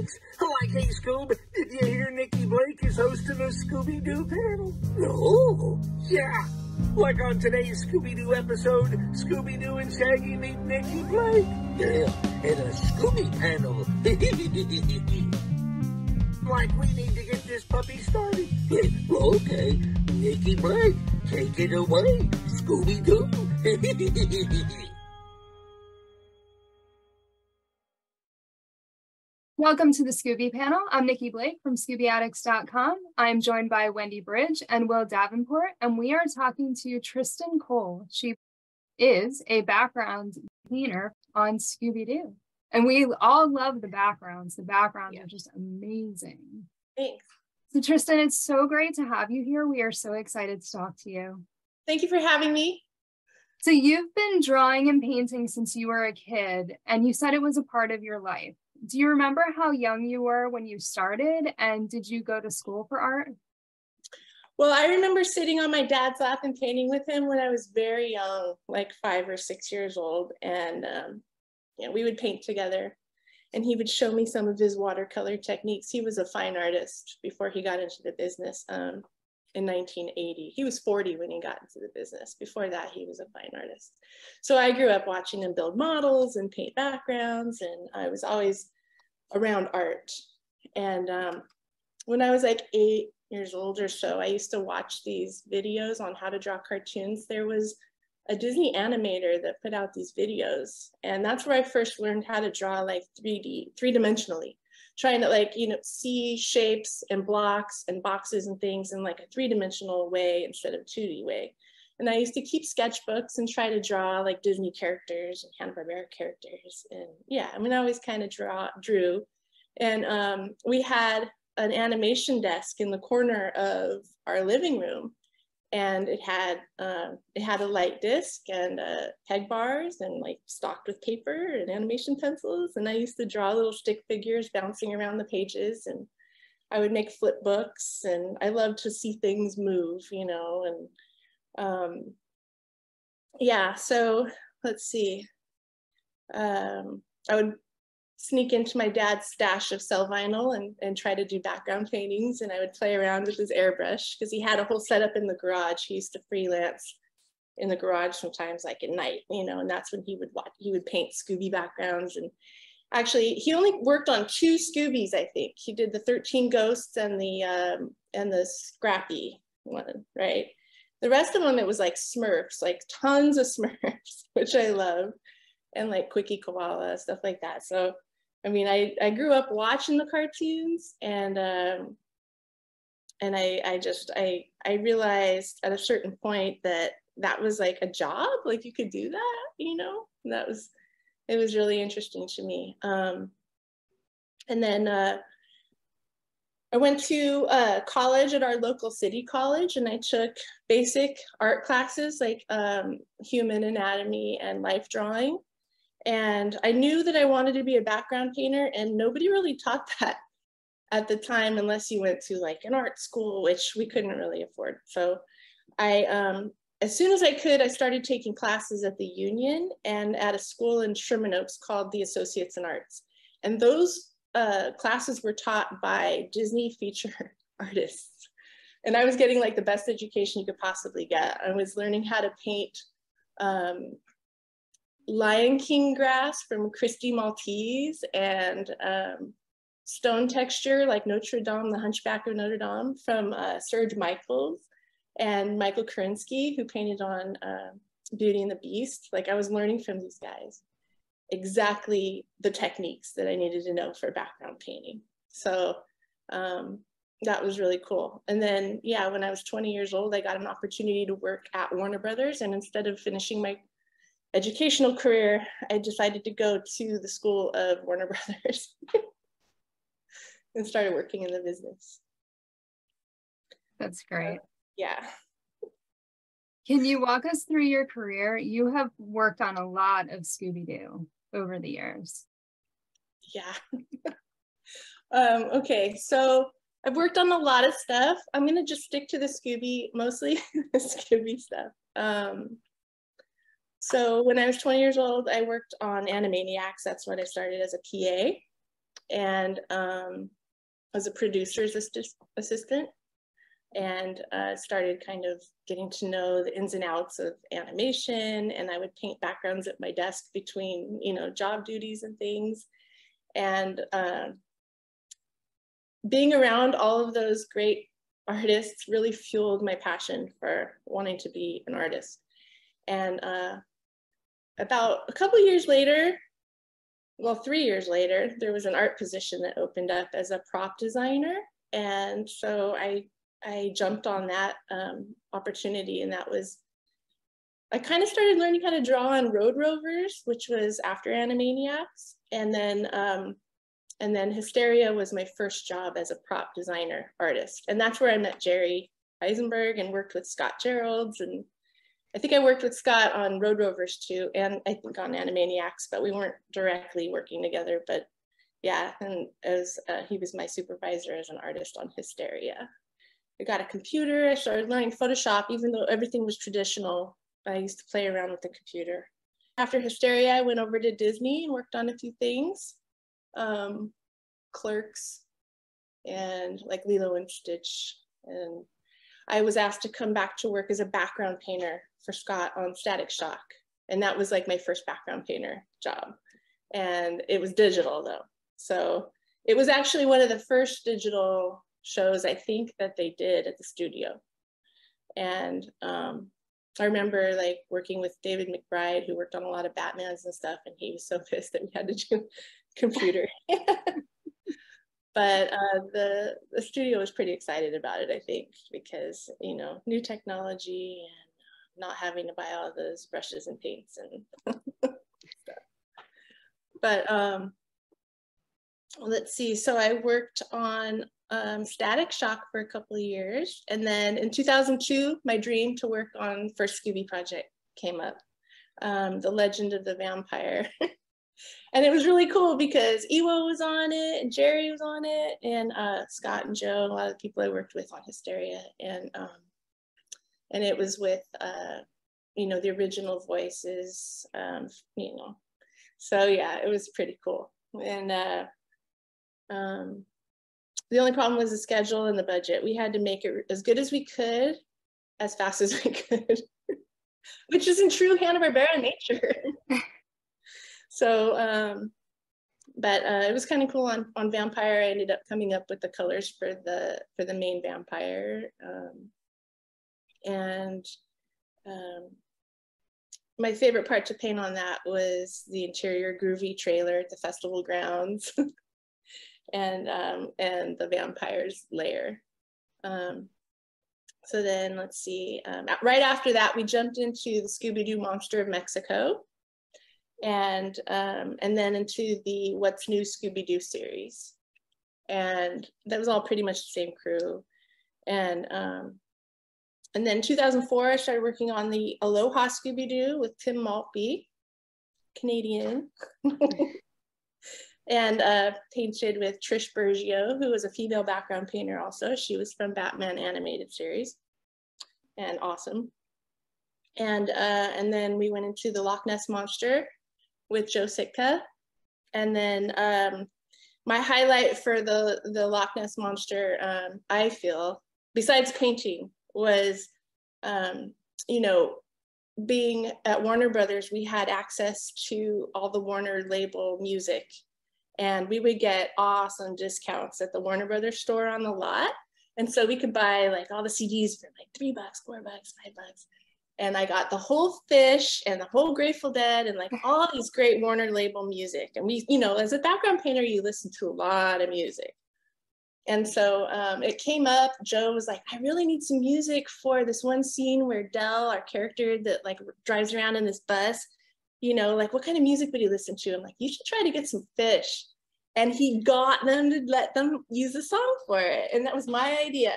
thanks. Oh, like, hey, Scoob, did you hear Nikki Blake is hosting a Scooby-Doo panel? No. Yeah. Like on today's Scooby-Doo episode, Scooby-Doo and Shaggy meet Nikki Blake. Yeah, and a Scooby panel. like, we need to get this puppy started. okay, Nikki Blake, take it away, Scooby-Doo. Welcome to the Scooby panel. I'm Nikki Blake from ScoobyAddicts.com. I'm joined by Wendy Brydge and Will Davenport, and we are talking to Tristin Cole. She is a background painter on Scooby Doo. And we all love the backgrounds. The backgrounds yeah. are just amazing. Thanks. So, Tristin, it's so great to have you here. We are so excited to talk to you. Thank you for having me. So, you've been drawing and painting since you were a kid, and you said it was a part of your life do you remember how young you were when you started and did you go to school for art? Well, I remember sitting on my dad's lap and painting with him when I was very young, like five or six years old. And um, you know, we would paint together and he would show me some of his watercolor techniques. He was a fine artist before he got into the business um, in 1980. He was 40 when he got into the business. Before that, he was a fine artist. So I grew up watching him build models and paint backgrounds, and I was always around art. And um, when I was like eight years old or so, I used to watch these videos on how to draw cartoons. There was a Disney animator that put out these videos. And that's where I first learned how to draw like 3D, three dimensionally, trying to like, you know, see shapes and blocks and boxes and things in like a three dimensional way instead of 2D way. And I used to keep sketchbooks and try to draw like Disney characters and Hanna-Barbera characters. And yeah, I mean, I always kind of draw, drew. And um, we had an animation desk in the corner of our living room. And it had um, it had a light disc and uh, peg bars and like stocked with paper and animation pencils. And I used to draw little stick figures bouncing around the pages. And I would make flip books. And I loved to see things move, you know, and um, yeah, so let's see. Um, I would sneak into my dad's stash of cell vinyl and, and try to do background paintings and I would play around with his airbrush because he had a whole setup in the garage. He used to freelance in the garage sometimes like at night, you know, and that's when he would watch, he would paint Scooby backgrounds and actually he only worked on two Scoobies, I think. He did the 13 Ghosts and the um, and the Scrappy one, right? The rest of them, it was like Smurfs, like tons of Smurfs, which I love, and like Kwicky Koala, stuff like that. So, I mean, I, I grew up watching the cartoons and, um, and I, I just, I, I realized at a certain point that that was like a job, like you could do that, you know, and that was, it was really interesting to me. Um, and then, uh, I went to uh, college at our local city college and I took basic art classes like um, human anatomy and life drawing. And I knew that I wanted to be a background painter and nobody really taught that at the time unless you went to like an art school, which we couldn't really afford. So I, um, as soon as I could, I started taking classes at the Union and at a school in Sherman Oaks called the Associates in Arts. And those uh, classes were taught by Disney feature artists. And I was getting like the best education you could possibly get. I was learning how to paint um, Lion King grass from Christy Maltese and um, stone texture like Notre Dame, the Hunchback of Notre Dame from uh, Serge Michaels and Michael Kurinsky who painted on uh, Beauty and the Beast. Like I was learning from these guys exactly the techniques that I needed to know for background painting. So um, that was really cool. And then, yeah, when I was 20 years old, I got an opportunity to work at Warner Brothers. And instead of finishing my educational career, I decided to go to the school of Warner Brothers and started working in the business. That's great. Yeah. Can you walk us through your career? You have worked on a lot of Scooby Doo over the years? Yeah. um, okay, so I've worked on a lot of stuff. I'm gonna just stick to the Scooby, mostly the Scooby stuff. Um, so when I was 20 years old, I worked on Animaniacs. That's when I started as a PA. and um, was a producer's assistant and uh, started kind of getting to know the ins and outs of animation. And I would paint backgrounds at my desk between, you know, job duties and things. And uh, being around all of those great artists really fueled my passion for wanting to be an artist. And uh, about a couple years later, well, three years later, there was an art position that opened up as a prop designer. And so I I jumped on that um, opportunity, and that was I kind of started learning how to draw on Road Rovers, which was after Animaniacs, and then um, and then Hysteria was my first job as a prop designer artist, and that's where I met Jerry Eisenberg and worked with Scott Jeralds and I think I worked with Scott on Road Rovers too, and I think on Animaniacs, but we weren't directly working together. But yeah, and as uh, he was my supervisor as an artist on Hysteria. I got a computer. I started learning Photoshop, even though everything was traditional. I used to play around with the computer. After Hysteria, I went over to Disney and worked on a few things, um, Clerks, and like Lilo and Stitch. And I was asked to come back to work as a background painter for Scott on Static Shock. And that was like my first background painter job. And it was digital though. So it was actually one of the first digital shows I think that they did at the studio. And um, I remember like working with David McBride, who worked on a lot of Batmans and stuff, and he was so pissed that we had to do computer. but uh, the the studio was pretty excited about it, I think, because you know new technology and not having to buy all those brushes and paints and stuff. But um, let's see. So I worked on um, Static Shock for a couple of years. And then in 2002, my dream to work on first Scooby project came up, um, The Legend of the Vampire. and it was really cool because Iwao was on it and Jerry was on it and uh, Scott and Joe and a lot of the people I worked with on Hysteria. And, um, and it was with, uh, you know, the original voices, um, you know. So yeah, it was pretty cool. And uh, um, the only problem was the schedule and the budget. We had to make it as good as we could, as fast as we could, which is in true Hanna-Barbera nature. so, um, but uh, it was kind of cool on, on Vampire. I ended up coming up with the colors for the for the main vampire. Um, and um, my favorite part to paint on that was the interior groovy trailer at the festival grounds. and um, and the vampire's lair. Um, so then let's see, um, right after that, we jumped into the Scooby-Doo Monster of Mexico and, um, and then into the What's New Scooby-Doo series. And that was all pretty much the same crew. And, um, and then 2004, I started working on the Aloha Scooby-Doo with Tim Maltby, Canadian. and uh, painted with Trish Bergio, who was a female background painter also. She was from Batman animated series and awesome. And, uh, and then we went into the Loch Ness Monster with Joe Sichta. And then um, my highlight for the, the Loch Ness Monster, um, I feel, besides painting, was, um, you know, being at Warner Brothers, we had access to all the Warner label music and we would get awesome discounts at the Warner Brothers store on the lot. And so we could buy like all the CDs for like three bucks, four bucks, five bucks. And I got the whole Phish and the whole Grateful Dead and like all these great Warner label music. And we, you know, as a background painter, you listen to a lot of music. And so um, it came up, Joe was like, I really need some music for this one scene where Del, our character that like drives around in this bus, you know, like what kind of music would you listen to? I'm like, you should try to get some Phish. and he got them to let them use a song for it and that was my idea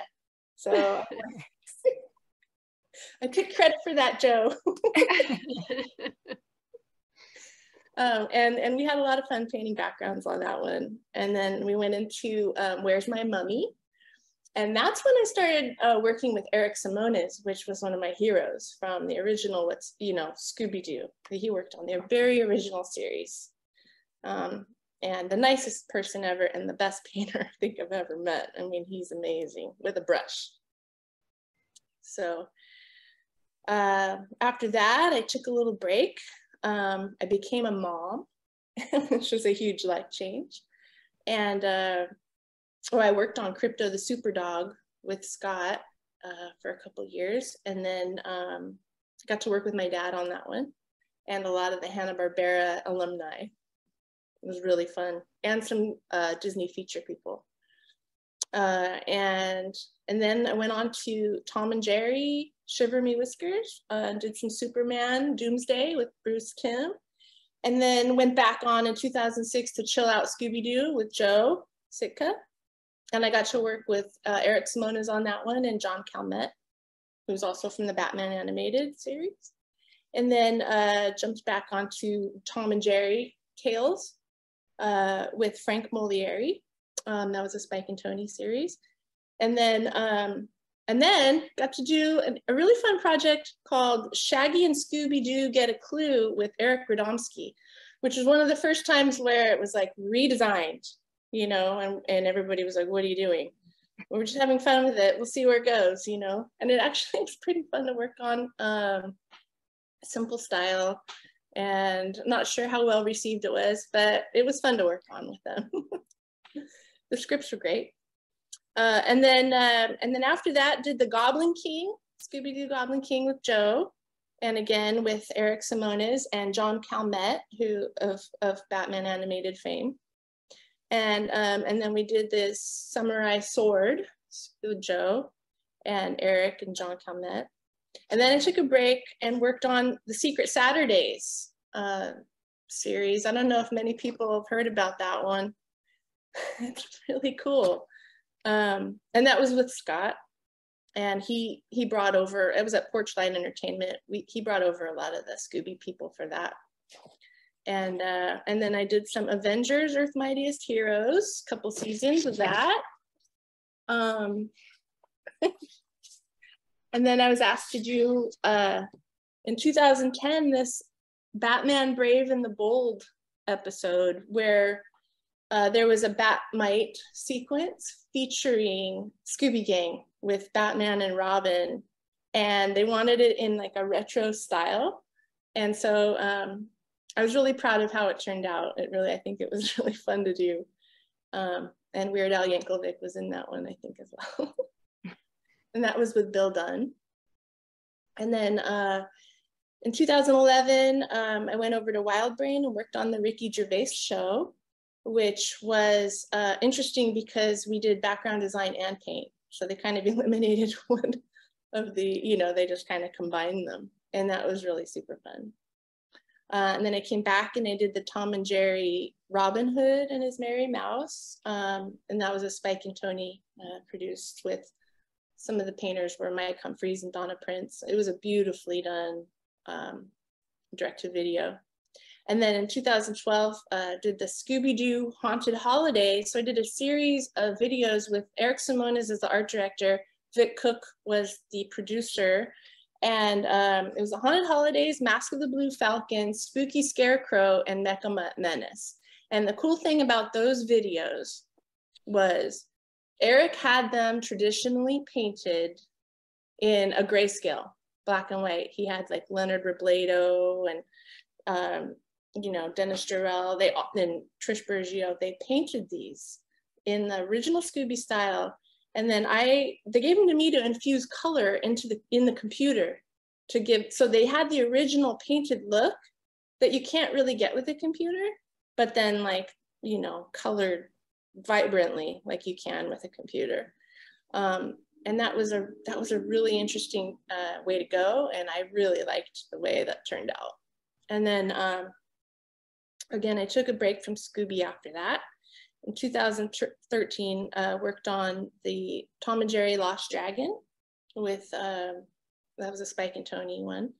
so i take credit for that joe um, and and we had a lot of fun painting backgrounds on that one and then we went into um, where's my mummy and that's when i started uh, working with eric simones which was one of my heroes from the original what's you know scooby-doo that he worked on their very original series um, and the nicest person ever and the best painter I think I've ever met. I mean, he's amazing with a brush. So uh, after that, I took a little break. Um, I became a mom, which was a huge life change. And uh, oh, I worked on Krypto the Super Dog with Scott uh, for a couple years, and then um, got to work with my dad on that one, and a lot of the Hanna Barbera alumni. It was really fun, and some uh, Disney feature people. Uh, and and then I went on to Tom and Jerry, Shiver Me Whiskers, uh, did some Superman Doomsday with Bruce Timm, and then went back on in 2006 to Chill Out Scooby Doo with Joe Sichta. And I got to work with uh, Eric Simones on that one and John Calmette, who's also from the Batman animated series. And then uh, jumped back onto Tom and Jerry Tales uh, with Frank Molieri. Um, that was a Spike and Tony series. And then um, and then got to do an, a really fun project called Shaggy and Scooby-Doo Get a Clue with Eric Radomski, which was one of the first times where it was like redesigned, you know, and, and everybody was like, what are you doing? We're just having fun with it. We'll see where it goes, you know? And it actually was pretty fun to work on. Um, simple style and not sure how well received it was, but it was fun to work on with them. the scripts were great. Uh, and then uh, and then after that, did the Goblin King, Scooby Doo Goblin King with Joe, and again with Eric Simones and John Calmette, who of of Batman animated fame. And um, and then we did this Samurai Sword with Joe and Eric and John Calmette. And then I took a break and worked on the Secret Saturdays uh, series. I don't know if many people have heard about that one. it's really cool. Um, and that was with Scott. And he he brought over, it was at Porchlight Entertainment. We, he brought over a lot of the Scooby people for that. And uh, and then I did some Avengers, Earth Mightiest Heroes, couple seasons of that. Um, and then I was asked to do uh, in 2010 this Batman Brave and the Bold episode where uh, there was a Bat-Mite sequence featuring Scooby Gang with Batman and Robin, and they wanted it in like a retro style. And so um, I was really proud of how it turned out. It really, I think it was really fun to do. Um, and Weird Al Yankovic was in that one, I think, as well. and that was with Bill Dunn. And then uh, in 2011, um, I went over to WildBrain and worked on the Ricky Gervais show which was uh, interesting because we did background design and paint. So they kind of eliminated one of the, you know, they just kind of combined them. And that was really super fun. Uh, and then I came back and I did the Tom and Jerry Robin Hood and his Merry Mouse. Um, and that was a Spike and Tony uh, produced with some of the painters were Mike Humphries and Donna Prince. It was a beautifully done um, direct to video. And then in 2012, uh, did the Scooby-Doo Haunted Holiday. So I did a series of videos with Eric Simones as the art director, Vic Cook was the producer, and um, it was the Haunted Holidays, Mask of the Blue Falcon, Spooky Scarecrow, and Mecha Menace. And the cool thing about those videos was Eric had them traditionally painted in a grayscale, black and white. He had like Leonard Robledo and um, you know, Dennis Jarrell, they and Trish Bergio, they painted these in the original Scooby style. And then I, they gave them to me to infuse color into the, in the computer to give, so they had the original painted look that you can't really get with a computer, but then like, you know, colored vibrantly like you can with a computer. Um, and that was a, that was a really interesting uh, way to go. And I really liked the way that turned out. And then um, again, I took a break from Scooby after that. In 2013, uh, worked on the Tom and Jerry Lost Dragon with, uh, that was a Spike and Tony one.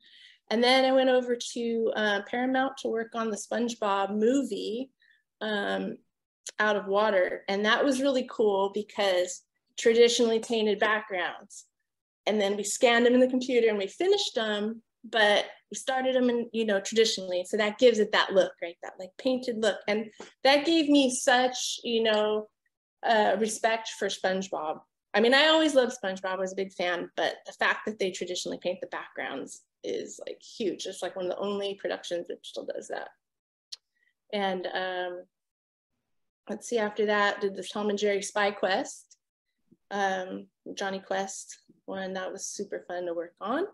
And then I went over to uh, Paramount to work on the SpongeBob movie, um, Out of Water. And that was really cool because traditionally painted backgrounds. And then we scanned them in the computer and we finished them but we started them in, you know, traditionally. So that gives it that look, right? That like painted look. And that gave me such, you know, uh, respect for SpongeBob. I mean, I always loved SpongeBob, I was a big fan, but the fact that they traditionally paint the backgrounds is like huge. It's like one of the only productions that still does that. And um, let's see, after that, did the Tom and Jerry Spy Quest, um, Jonny Quest one that was super fun to work on.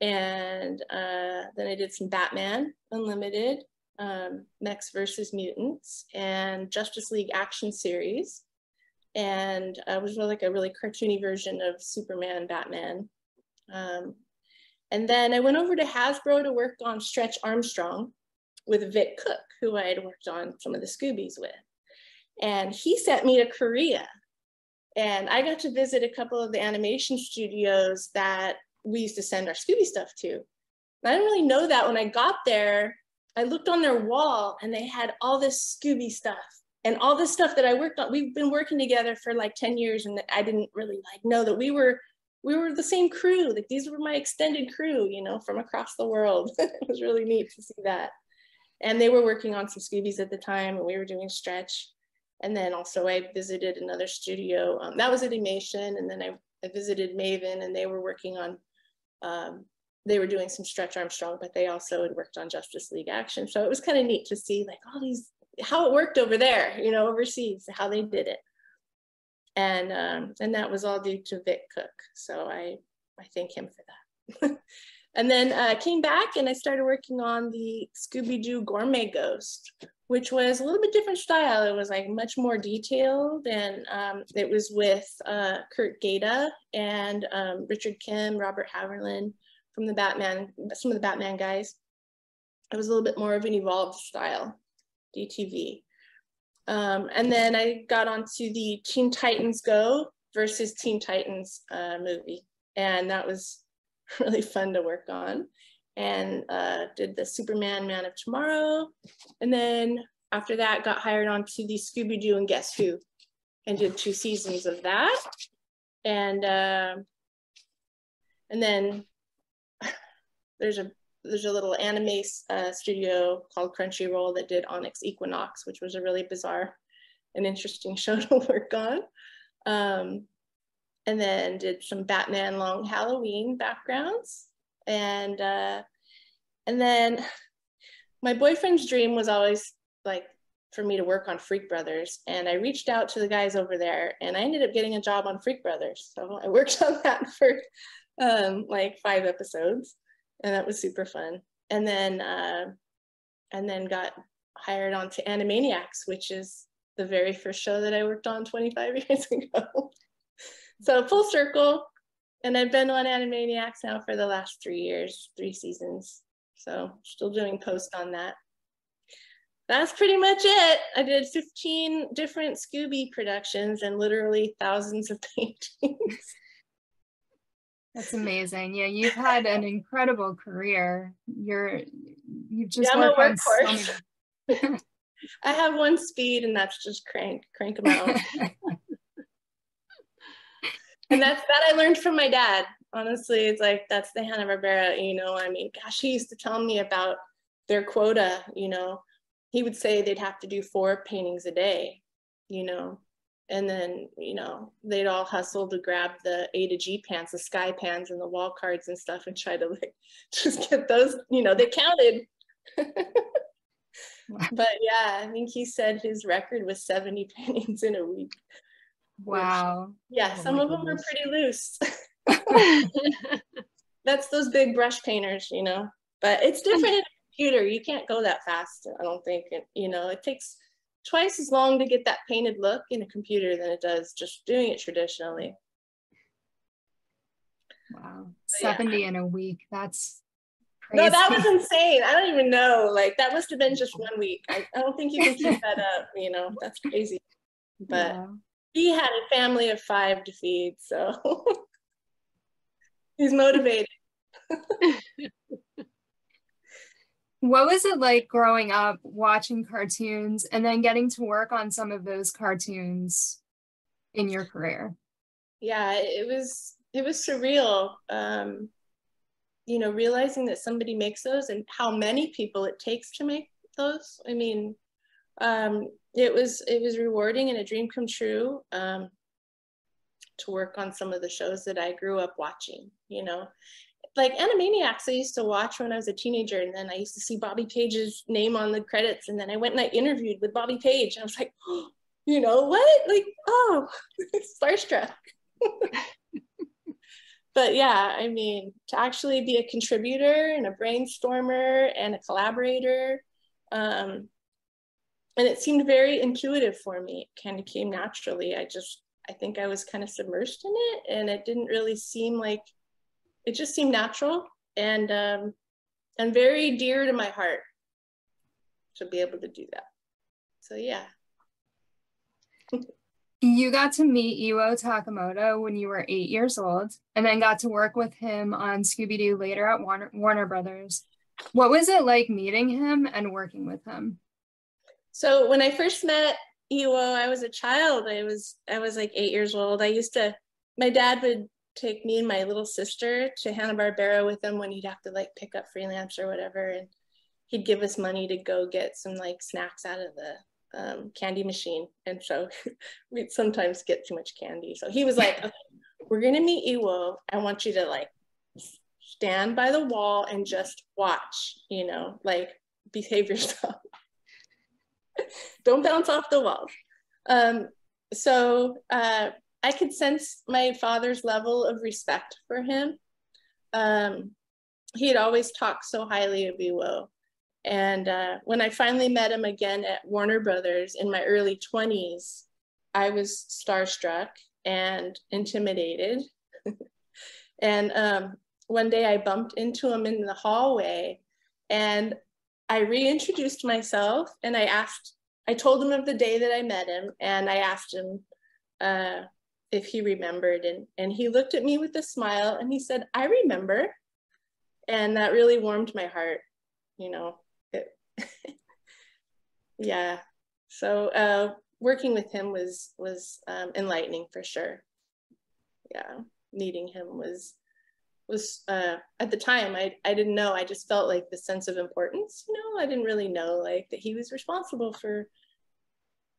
And uh, then I did some Batman Unlimited, um, versus Mutants, and Justice League Action Series. And uh, it was like a really cartoony version of Superman, Batman. Um, and then I went over to Hasbro to work on Stretch Armstrong with Vic Cook, who I had worked on some of the Scoobies with. And he sent me to Korea. And I got to visit a couple of the animation studios that we used to send our Scooby stuff to. And I didn't really know that when I got there. I looked on their wall and they had all this Scooby stuff and all this stuff that I worked on. We've been working together for like 10 years and I didn't really like know that we were we were the same crew. Like these were my extended crew, you know, from across the world. it was really neat to see that. And they were working on some Scoobies at the time and we were doing stretch. And then also I visited another studio. Um, that was animation. And then I, I visited Maven and they were working on, um, they were doing some Stretch Armstrong, but they also had worked on Justice League Action. So it was kind of neat to see like all these, how it worked over there, you know, overseas, how they did it. And, um, and that was all due to Vic Cook. So I, I thank him for that. and then uh, came back and I started working on the Scooby-Doo Gourmet Ghost, which was a little bit different style. It was like much more detailed and um, it was with uh, Kurt Gaeta and um, Richard Kim, Robert Haverland from the Batman, some of the Batman guys. It was a little bit more of an evolved style, DTV. Um, and then I got onto the Teen Titans Go versus Teen Titans uh, movie. And that was really fun to work on and uh, did the Superman Man of Tomorrow. And then after that, got hired on to the Scooby Doo and Guess Who, and did two seasons of that. And uh, and then there's a there's a little anime uh, studio called Crunchyroll that did Onyx Equinox, which was a really bizarre and interesting show to work on. Um, and then did some Batman Long Halloween backgrounds and uh, and then my boyfriend's dream was always like for me to work on Freak Brothers, and I reached out to the guys over there, and I ended up getting a job on Freak Brothers. So I worked on that for um, like five episodes, and that was super fun. And then uh, and then got hired on to Animaniacs, which is the very first show that I worked on 25 years ago. so full circle, and I've been on Animaniacs now for the last three years, three seasons. So still doing post on that. That's pretty much it. I did 15 different Scooby productions and literally thousands of paintings. That's amazing. Yeah, you've had an incredible career. You're you've just yeah, worked on so many... I have one speed and that's just crank, crank them out. and that's that I learned from my dad. Honestly, it's like that's the Hanna Barbera. You know, I mean, gosh, he used to tell me about their quota. You know, he would say they'd have to do four paintings a day. You know, and then you know they'd all hustle to grab the A to G pans, the sky pans, and the wall cards and stuff, and try to like just get those. You know, they counted. but yeah, I think he said his record was 70 paintings in a week. Wow. Which, yeah, oh some of goodness. them are pretty loose. That's those big brush painters, you know. But it's different in a computer. You can't go that fast, I don't think. It, you know, it takes twice as long to get that painted look in a computer than it does just doing it traditionally. Wow. But 70 yeah. in a week. That's crazy. No, that was insane. I don't even know. Like that must have been just one week. I, I don't think you can keep that up, you know. That's crazy. But yeah he had a family of five to feed, so he's motivated. what was it like growing up watching cartoons and then getting to work on some of those cartoons in your career? Yeah, it was it was surreal. Um, you know, realizing that somebody makes those and how many people it takes to make those. I mean, um, it was it was rewarding and a dream come true um, to work on some of the shows that I grew up watching. You know, like Animaniacs, I used to watch when I was a teenager, and then I used to see Bobby Page's name on the credits, and then I went and I interviewed with Bobby Page. and I was like, oh, you know what? Like, oh, starstruck. but yeah, I mean, to actually be a contributor and a brainstormer and a collaborator, um, and it seemed very intuitive for me. It kind of came naturally. I just, I think I was kind of submerged in it, and it didn't really seem like it just seemed natural and um, and very dear to my heart to be able to do that. So yeah. you got to meet Iwao Takamoto when you were eight years old, and then got to work with him on Scooby Doo later at Warner, Warner Brothers. What was it like meeting him and working with him? So when I first met Iwao, I was a child. I was I was like eight years old. I used to. My dad would take me and my little sister to Hanna-Barbera with him when he'd have to like pick up freelance or whatever. And he'd give us money to go get some like snacks out of the um, candy machine. And so we'd sometimes get too much candy. So he was like, okay, we're going to meet Iwao. I want you to like stand by the wall and just watch, you know, like behave yourself. Don't bounce off the wall. Um, so uh, I could sense my father's level of respect for him. Um, he had always talked so highly of Iwao. And uh, when I finally met him again at Warner Brothers in my early 20s, I was starstruck and intimidated. and um, one day I bumped into him in the hallway and I reintroduced myself and I asked, I told him of the day that I met him and I asked him, uh, if he remembered and and he looked at me with a smile and he said i remember. And that really warmed my heart you know it, yeah. So uh, working with him was was um, enlightening for sure. Yeah meeting him was was uh, at the time I, I didn't know. I just felt like the sense of importance you know? I didn't really know like that he was responsible for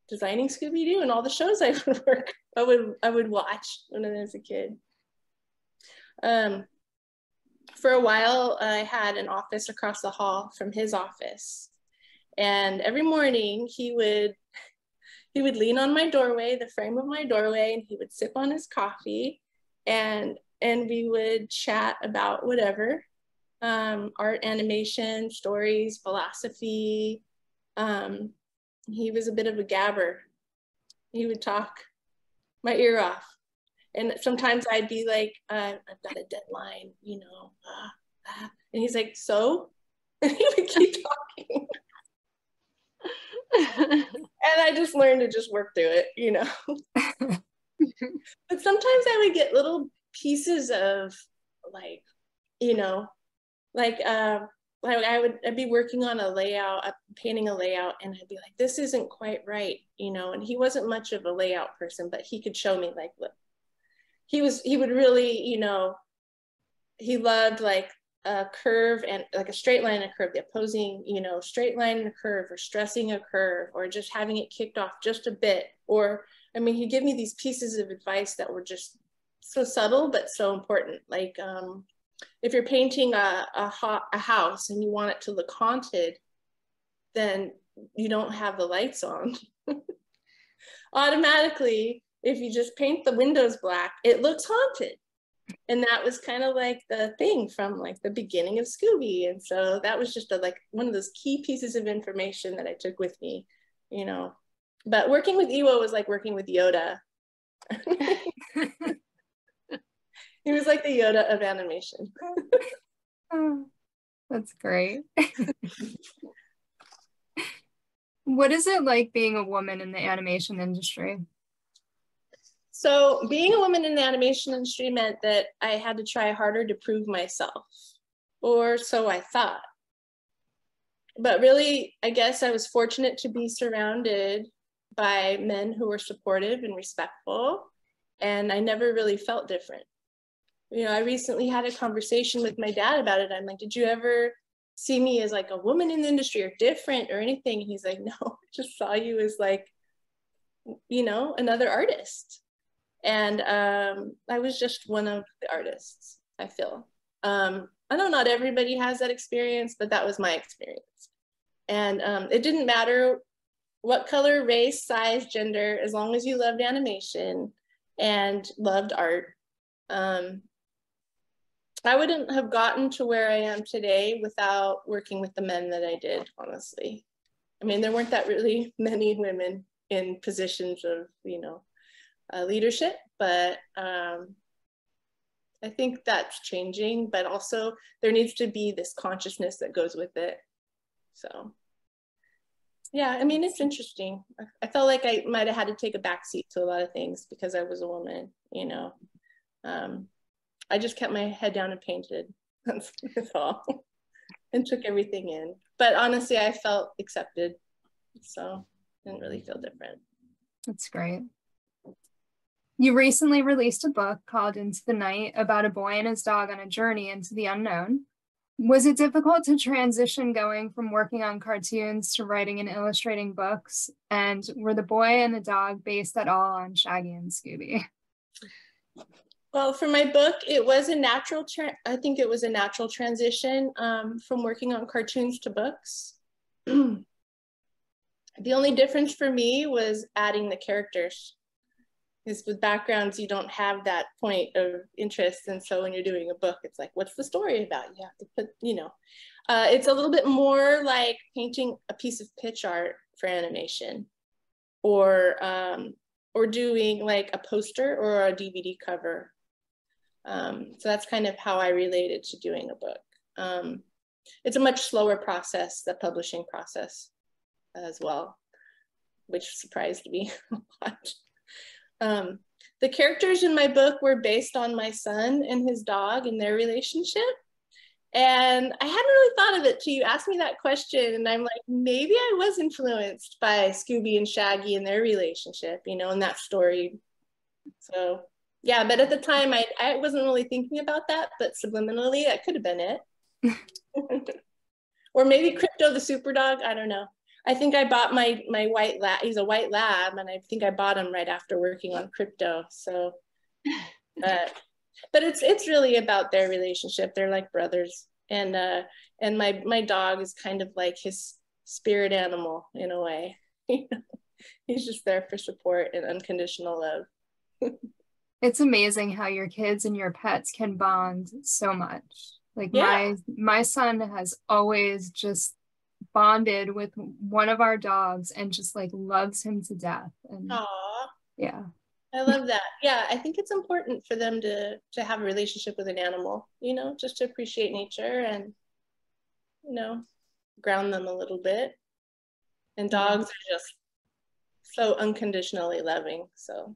designing Scooby Doo and all the shows I would work, I would I would watch when I was a kid. Um, for a while, I had an office across the hall from his office, and every morning he would he would lean on my doorway, the frame of my doorway, and he would sip on his coffee, and and we would chat about whatever um, art, animation, stories, philosophy. Um, he was a bit of a gabber. He would talk my ear off. And sometimes I'd be like, uh, I've got a deadline, you know. Uh, uh. And he's like, so? And he would keep talking. and I just learned to just work through it, you know. but sometimes I would get little pieces of like, you know, like uh, like I would I'd be working on a layout, uh, painting a layout, and I'd be like, this isn't quite right, you know. And he wasn't much of a layout person, but he could show me like, look, he was he would really, you know, he loved like a curve and like a straight line and a curve, the opposing, you know, straight line and a curve, or stressing a curve, or just having it kicked off just a bit. Or I mean, he'd give me these pieces of advice that were just so subtle but so important. Like um, if you're painting a, a, a house and you want it to look haunted, then you don't have the lights on. Automatically, if you just paint the windows black, it looks haunted. And that was kind of like the thing from like the beginning of Scooby. And so that was just a, like one of those key pieces of information that I took with me, you know. But working with Iwao was like working with Yoda. he was like the Yoda of animation. oh, that's great. what is it like being a woman in the animation industry? So, being a woman in the animation industry meant that I had to try harder to prove myself, or so I thought. But really, I guess I was fortunate to be surrounded by men who were supportive and respectful, and I never really felt different you know, I recently had a conversation with my dad about it. I'm like, did you ever see me as like a woman in the industry or different or anything? And he's like, no, I just saw you as like, you know, another artist. And um, I was just one of the artists, I feel. Um, I know not everybody has that experience, but that was my experience. And um, it didn't matter what color, race, size, gender, as long as you loved animation and loved art. Um, I wouldn't have gotten to where I am today without working with the men that I did, honestly. I mean, there weren't that really many women in positions of, you know, uh, leadership, but um, I think that's changing, but also there needs to be this consciousness that goes with it. So, yeah, I mean, it's interesting. I felt like I might have had to take a backseat to a lot of things because I was a woman, you know. Um, I just kept my head down and painted. That's, that's all. and took everything in. But honestly, I felt accepted. So didn't really feel different. That's great. You recently released a book called Into the Night about a boy and his dog on a journey into the unknown. Was it difficult to transition going from working on cartoons to writing and illustrating books? And were the boy and the dog based at all on Shaggy and Scooby? Well, for my book, it was a natural, I think it was a natural transition um, from working on cartoons to books. the only difference for me was adding the characters. Because with backgrounds, you don't have that point of interest. And so when you're doing a book, it's like, what's the story about? You have to put, you know, uh, it's a little bit more like painting a piece of pitch art for animation or um, or doing like a poster or a DVD cover um, so that's kind of how I related to doing a book. Um, it's a much slower process, the publishing process as well, which surprised me a lot. Um, the characters in my book were based on my son and his dog and their relationship. And I hadn't really thought of it till you asked me that question. And I'm like, maybe I was influenced by Scooby and Shaggy and their relationship, you know, in that story. So yeah, but at the time I, I wasn't really thinking about that, but subliminally that could have been it. or maybe Krypto the super dog, I don't know. I think I bought my my white lab, he's a white lab, and I think I bought him right after working on Krypto So uh, but it's it's really about their relationship. They're like brothers. And uh and my my dog is kind of like his spirit animal in a way. he's just there for support and unconditional love. It's amazing how your kids and your pets can bond so much. Like yeah. my my son has always just bonded with one of our dogs and just like loves him to death and Aww. yeah. I love that. Yeah i think it's important for them to to have a relationship with an animal you know just to appreciate nature and you know ground them a little bit. And dogs are just so unconditionally loving so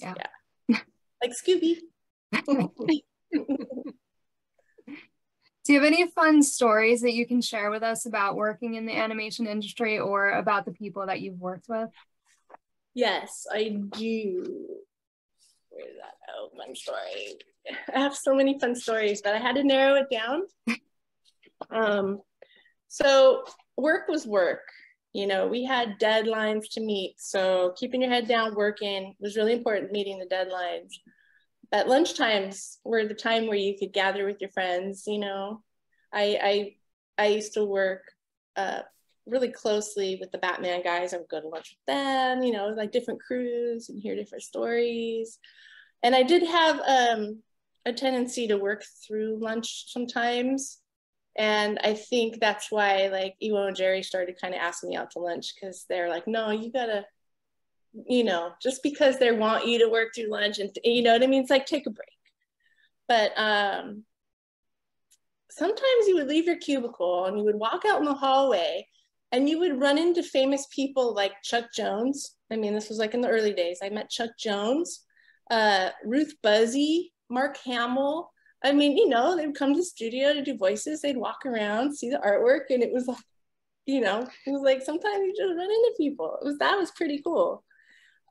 yeah. yeah. Like Scooby. Do you have any fun stories that you can share with us about working in the animation industry or about the people that you've worked with? Yes, I do. Where's that? Oh, fun story. I have so many fun stories, but I had to narrow it down. um, so work was work you know, we had deadlines to meet. So keeping your head down, working was really important, meeting the deadlines. At lunchtimes were the time where you could gather with your friends, you know. I I I used to work uh, really closely with the Batman guys. I would go to lunch with them, you know, like different crews and hear different stories. And I did have um, a tendency to work through lunch sometimes and I think that's why like Iwao and Jerry started kind of asking me out to lunch because they're like, no, you gotta, you know, just because they want you to work through lunch and you know what I mean? It's like take a break. But um sometimes you would leave your cubicle and you would walk out in the hallway and you would run into famous people like Chuck Jones. I mean, this was like in the early days. I met Chuck Jones, uh, Ruth Buzzi, Mark Hamill, I mean, you know, they'd come to the studio to do voices, they'd walk around, see the artwork, and it was like, you know, it was like sometimes you just run into people. It was that was pretty cool.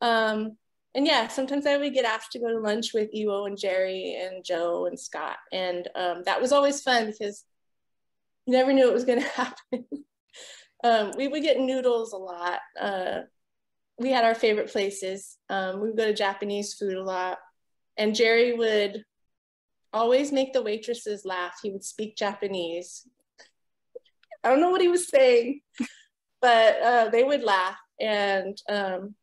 Um, and yeah, sometimes I would get asked to go to lunch with Iwao and Jerry and Joe and Scott. And um, that was always fun because you never knew it was going to happen. um, we would get noodles a lot. Uh, we had our favorite places. Um, we would go to Japanese food a lot. And Jerry would always make the waitresses laugh. He would speak Japanese. I don't know what he was saying, but uh, they would laugh. And um,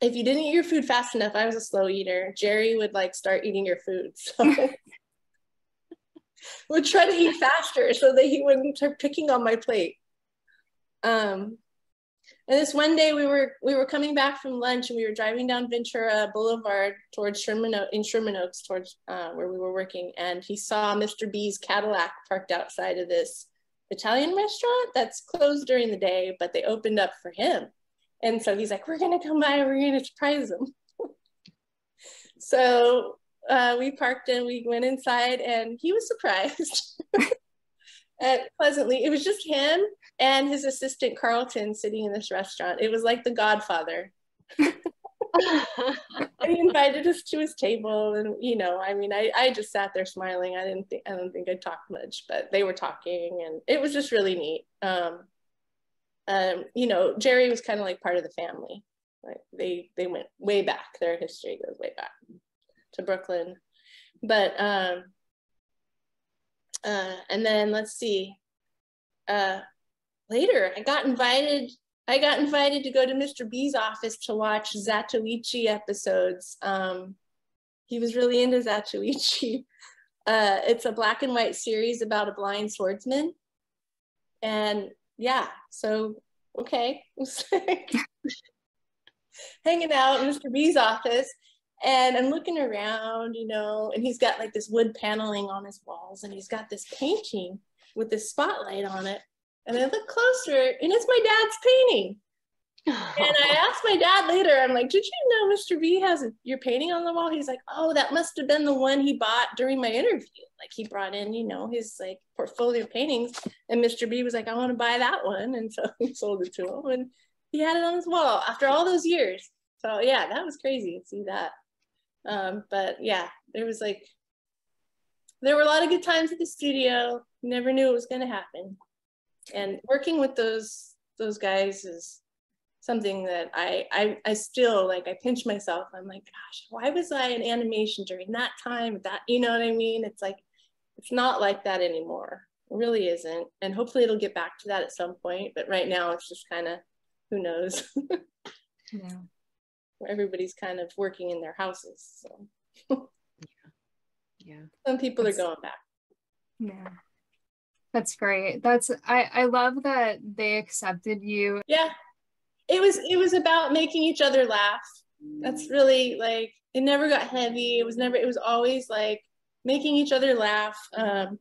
if you didn't eat your food fast enough, I was a slow eater. Jerry would like start eating your food. So would try to eat faster so that he wouldn't start picking on my plate. Um, and this one day we were we were coming back from lunch and we were driving down Ventura Boulevard towards Sherman in Sherman Oaks towards uh, where we were working, and he saw Mr. B's Cadillac parked outside of this Italian restaurant that's closed during the day, but they opened up for him. And so he's like, we're going to come by, we're to surprise him. so uh, we parked and we went inside and he was surprised. and pleasantly, it was just him and his assistant Carlton sitting in this restaurant. It was like the Godfather. and he invited us to his table and you know i mean I, I just sat there smiling i didn't think i don't think i talked much but they were talking and it was just really neat um, um, you know, Jerry was kind of like part of the family. Like they they went way back. Their history goes way back to Brooklyn. But um, uh, and then let's see. Uh, later, I got invited. I got invited to go to Mr. B's office to watch Zatoichi episodes. Um, he was really into Zatoichi. Uh, it's a black and white series about a blind swordsman. And yeah, so okay. Hanging out in Mr. B's office and I'm looking around, you know, and he's got like this wood paneling on his walls and he's got this painting with this spotlight on it. And I look closer and it's my dad's painting. And I asked my dad later, I'm like, did you know Mr. B has a, your painting on the wall? He's like, oh, that must have been the one he bought during my interview. Like he brought in, you know, his like portfolio of paintings. And Mr. B was like, I want to buy that one. And so he sold it to him and he had it on his wall after all those years. So yeah, that was crazy to see that. Um, but yeah, there was like, there were a lot of good times at the studio. Never knew it was going to happen. And working with those, those guys is, something that I, I I still like I pinch myself. I'm like, gosh, why was I in animation during that time? That you know what I mean? It's like it's not like that anymore. It really isn't. And hopefully it'll get back to that at some point. But right now it's just kind of who knows. yeah. Where everybody's kind of working in their houses. So yeah. Yeah. Some people That's, are going back. Yeah. That's great. That's I I love that they accepted you. Yeah it was it was about making each other laugh that's really like it never got heavy it was never it was always like making each other laugh um,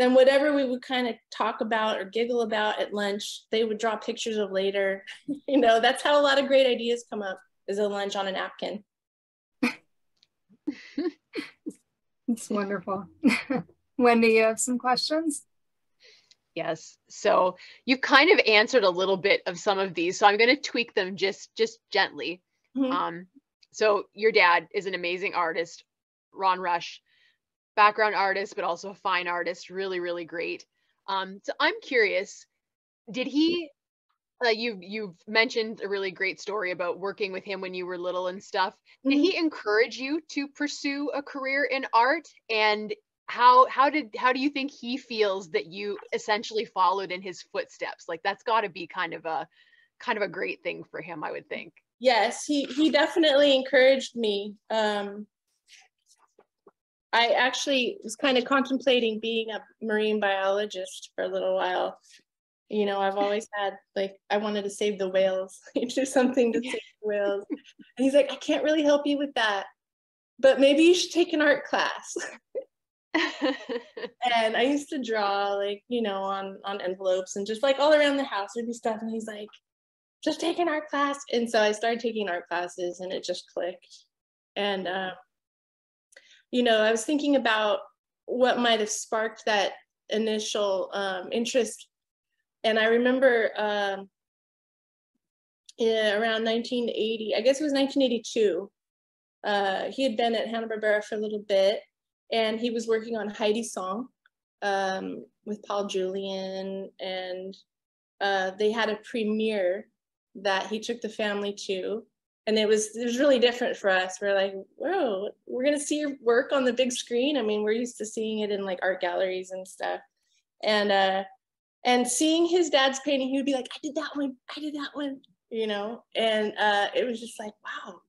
then whatever we would kind of talk about or giggle about at lunch they would draw pictures of later you know that's how a lot of great ideas come up is a lunch on a napkin it's wonderful wendy you have some questions Yes. So you kind of answered a little bit of some of these. So I'm going to tweak them just just gently. Mm-hmm. Um, so your dad is an amazing artist, Ron Roesch, background artist, but also a fine artist. Really, really great. Um, so I'm curious, did he? Uh, you you've mentioned a really great story about working with him when you were little and stuff. Did mm-hmm. he encourage you to pursue a career in art? And how how did how do you think he feels that you essentially followed in his footsteps like that's got to be kind of a kind of a great thing for him i would think yes he he definitely encouraged me um i actually was kind of contemplating being a marine biologist for a little while you know i've always had like i wanted to save the whales do something to save the whales and he's like i can't really help you with that but maybe you should take an art class and I used to draw like, you know, on on envelopes and just like all around the house would be stuff. And he's like, just take an art class. And so I started taking art classes and it just clicked. And um, you know, I was thinking about what might have sparked that initial um, interest. And I remember um, yeah, around 1980. I guess it was 1982. Uh, he had been at Hanna Barbera for a little bit, and he was working on Heidi's song um, with Paul Julian, and uh, they had a premiere that he took the family to, and it was it was really different for us. We're like, whoa, we're gonna see your work on the big screen. I mean, we're used to seeing it in like art galleries and stuff, and uh, and seeing his dad's painting, he would be like, I did that one, I did that one, you know, and uh, it was just like, wow.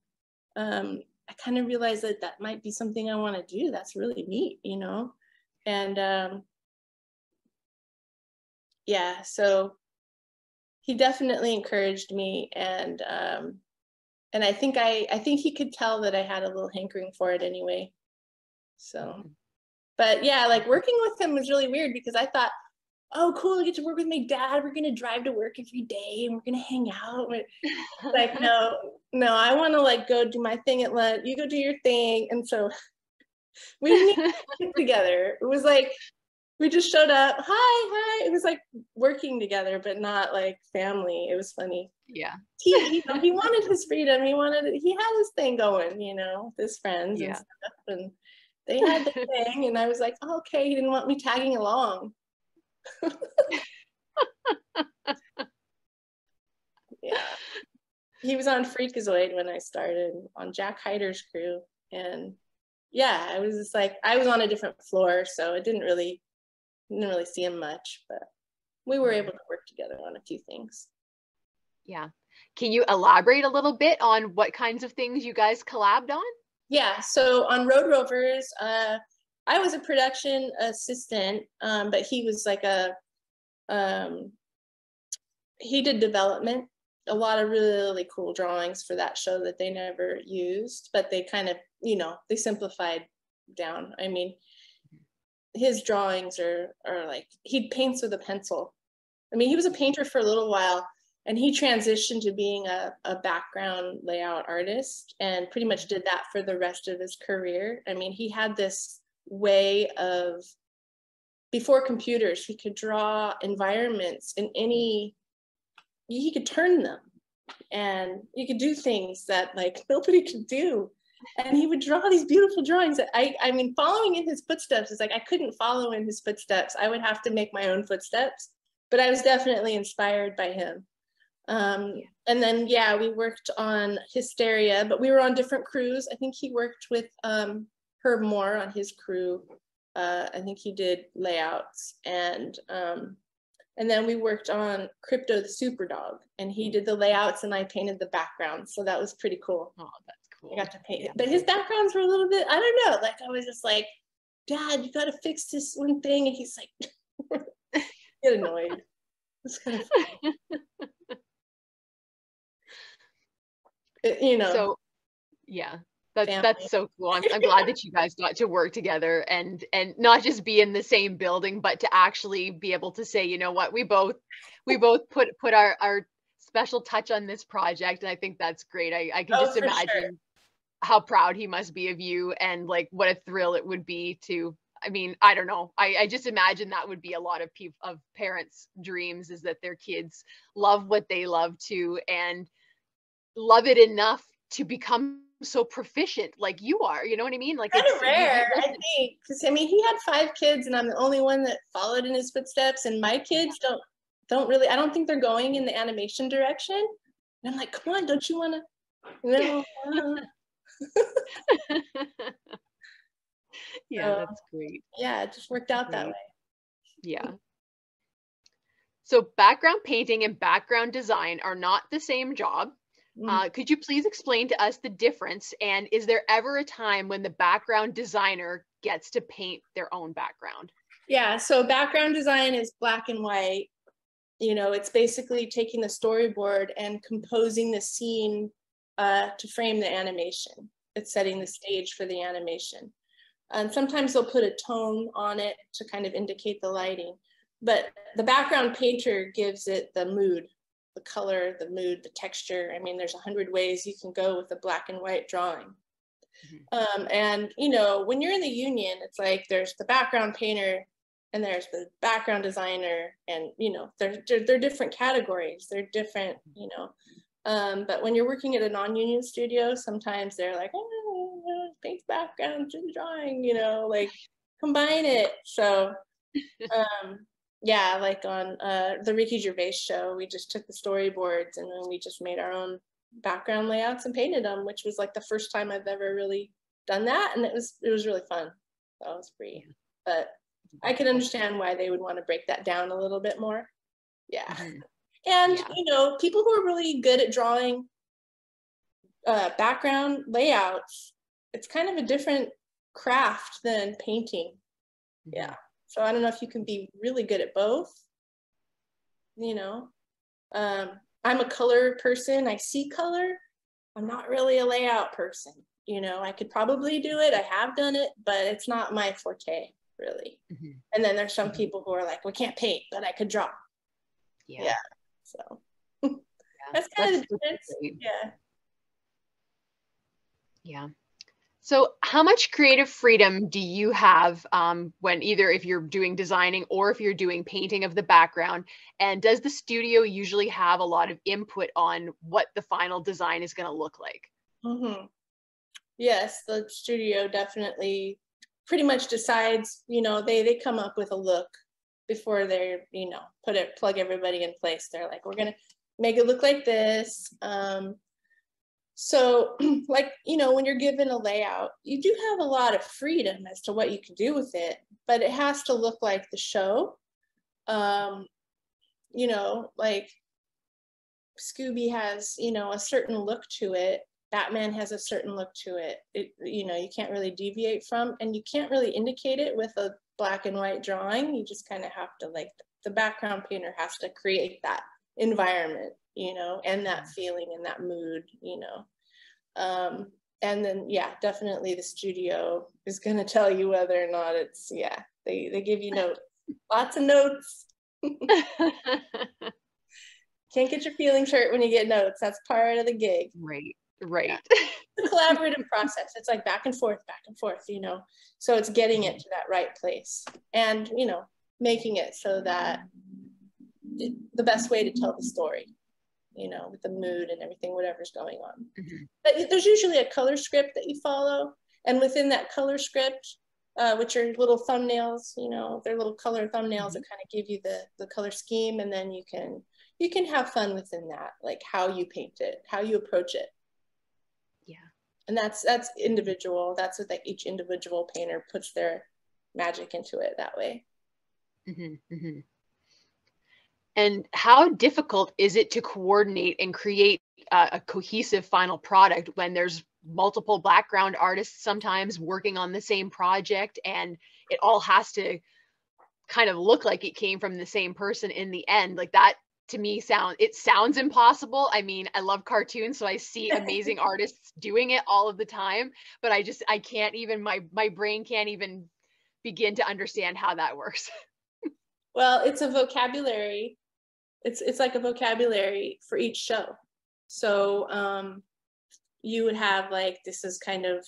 Um, I kind of realized that that might be something I want to do. That's really neat, you know, and um, yeah, so he definitely encouraged me, and um, and I think I I think he could tell that I had a little hankering for it anyway. So, but yeah, like working with him was really weird because I thought oh cool i get to work with my dad. We're gonna drive to work every day and we're gonna hang out. Like no no i want to like go do my thing at lunch. You go do your thing. And so we didn't get together. It was like we just showed up. Hi hi. It was like working together but not like family. It was funny. Yeah. He you know, he wanted his freedom. He wanted he had his thing going you know with his friends yeah. and stuff and they had the thing and i was like oh, okay. He didn't want me tagging along. Yeah. He was on Freakazoid when I started on Jack Hyder's crew. And yeah, I was just like, I was on a different floor, so it didn't really, didn't really see him much, but we were able to work together on a few things. Yeah. Can you elaborate a little bit on what kinds of things you guys collabed on? Yeah. So on Road Rovers, uh, I was a production assistant, um, but he was like a, um, he did development, a lot of really, really cool drawings for that show that they never used, but they kind of, you know, they simplified down. I mean, his drawings are, are like, he paints with a pencil. I mean, he was a painter for a little while and he transitioned to being a, a background layout artist and pretty much did that for the rest of his career. I mean, he had this way of before computers he could draw environments in any he could turn them and you could do things that like nobody could do and he would draw these beautiful drawings that I, I mean following in his footsteps is like i couldn't follow in his footsteps i would have to make my own footsteps but i was definitely inspired by him um, and then yeah we worked on Histeria but we were on different crews i think he worked with um, Herb Moore on his crew. Uh, I think he did layouts and um, and then we worked on Krypto the Super Dog and he did the layouts and I painted the background. So that was pretty cool. Oh, that's cool. I got to paint. But his backgrounds were a little bit, I don't know, like I was just like, Dad, you gotta fix this one thing. And he's like, get annoyed. It's kind of funny. it, you know. So yeah, that's family. that's so cool. I'm, I'm glad that you guys got to work together and and not just be in the same building, but to actually be able to say, you know what, we both we both put put our our special touch on this project, and I think that's great. I I can oh, just imagine sure. How proud he must be of you, and like what a thrill it would be to. I mean, I don't know. I, I just imagine that would be a lot of people of parents' dreams is that their kids love what they love to and love it enough to become so proficient like you are. You know what I mean? Like kind of rare, I think, because I mean he had five kids, and I'm the only one that followed in his footsteps. And my kids don't don't really. I don't think they're going in the animation direction. And I'm like, come on, don't you want to? No. yeah, that's great. Yeah, it just worked out that way. Yeah. So background painting and background design are not the same job. Mm. Uh, could you please explain to us the difference? And is there ever a time when the background designer gets to paint their own background? Yeah, so background design is black and white. You know, it's basically taking the storyboard and composing the scene uh, to frame the animation. It's setting the stage for the animation. And sometimes they'll put a tone on it to kind of indicate the lighting. But the background painter gives it the mood the color, the mood, the texture. I mean, there's a hundred ways you can go with a black and white drawing. Mm-hmm. Um, and you know, when you're in the union, it's like there's the background painter and there's the background designer, and you know, they're they're, they're different categories. They're different, you know. Um, but when you're working at a non-union studio, sometimes they're like, oh, paint background to the drawing, you know, like combine it. So um, yeah, like on uh, the Ricky Gervais show, we just took the storyboards and then we just made our own background layouts and painted them, which was like the first time I've ever really done that, and it was it was really fun. So it was free, but I can understand why they would want to break that down a little bit more. Yeah. Mm-hmm. And yeah. you know, people who are really good at drawing uh, background layouts, it's kind of a different craft than painting. Mm-hmm. Yeah. So I don't know if you can be really good at both. You know, um, I'm a color person. I see color. I'm not really a layout person. You know, I could probably do it. I have done it, but it's not my forte really. Mm-hmm. And then there's some mm-hmm. people who are like, we can't paint, but I could draw. Yeah. yeah. So yeah. that's kind that's of the difference. Yeah. Yeah. So, how much creative freedom do you have um, when either if you're doing designing or if you're doing painting of the background? And does the studio usually have a lot of input on what the final design is going to look like? Mm-hmm. Yes, the studio definitely pretty much decides. You know, they they come up with a look before they're you know put it plug everybody in place. They're like, we're gonna make it look like this. Um, so, like, you know, when you're given a layout, you do have a lot of freedom as to what you can do with it, but it has to look like the show. Um, you know, like Scooby has, you know, a certain look to it. Batman has a certain look to it. it. You know, you can't really deviate from, and you can't really indicate it with a black and white drawing. You just kind of have to, like, the background painter has to create that environment you know, and that feeling and that mood, you know. Um, and then yeah, definitely the studio is going to tell you whether or not it's yeah. They they give you notes, lots of notes. Can't get your feelings hurt when you get notes. That's part of the gig. Right. Right. Yeah. It's a collaborative process. It's like back and forth, back and forth, you know. So it's getting it to that right place and, you know, making it so that it, the best way to tell the story you know, with the mood and everything, whatever's going on. Mm-hmm. But there's usually a color script that you follow. And within that color script, uh, which are little thumbnails, you know, they're little color thumbnails mm-hmm. that kind of give you the, the color scheme. And then you can, you can have fun within that, like how you paint it, how you approach it. And that's, that's individual. That's what like each individual painter puts their magic into it that way. Mm-hmm. mm-hmm and how difficult is it to coordinate and create a, a cohesive final product when there's multiple background artists sometimes working on the same project and it all has to kind of look like it came from the same person in the end like that to me sound it sounds impossible. I mean i love cartoons so i see amazing artists doing it all of the time but i just i can't even my my brain can't even begin to understand how that works. Well it's a vocabulary it's it's like a vocabulary for each show. So um you would have like this is kind of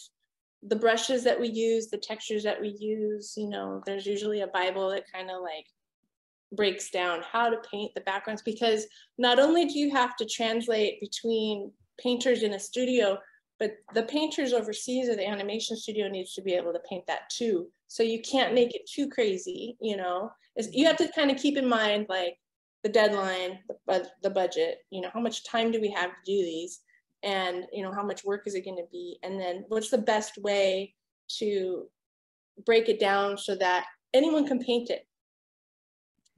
the brushes that we use the textures that we use you know there's usually a bible that kind of like breaks down how to paint the backgrounds because not only do you have to translate between painters in a studio but the painters overseas or the animation studio needs to be able to paint that too so you can't make it too crazy you know you have to kind of keep in mind like the deadline, the, the budget, you know, how much time do we have to do these? And, you know, how much work is it going to be? And then what's the best way to break it down so that anyone can paint it?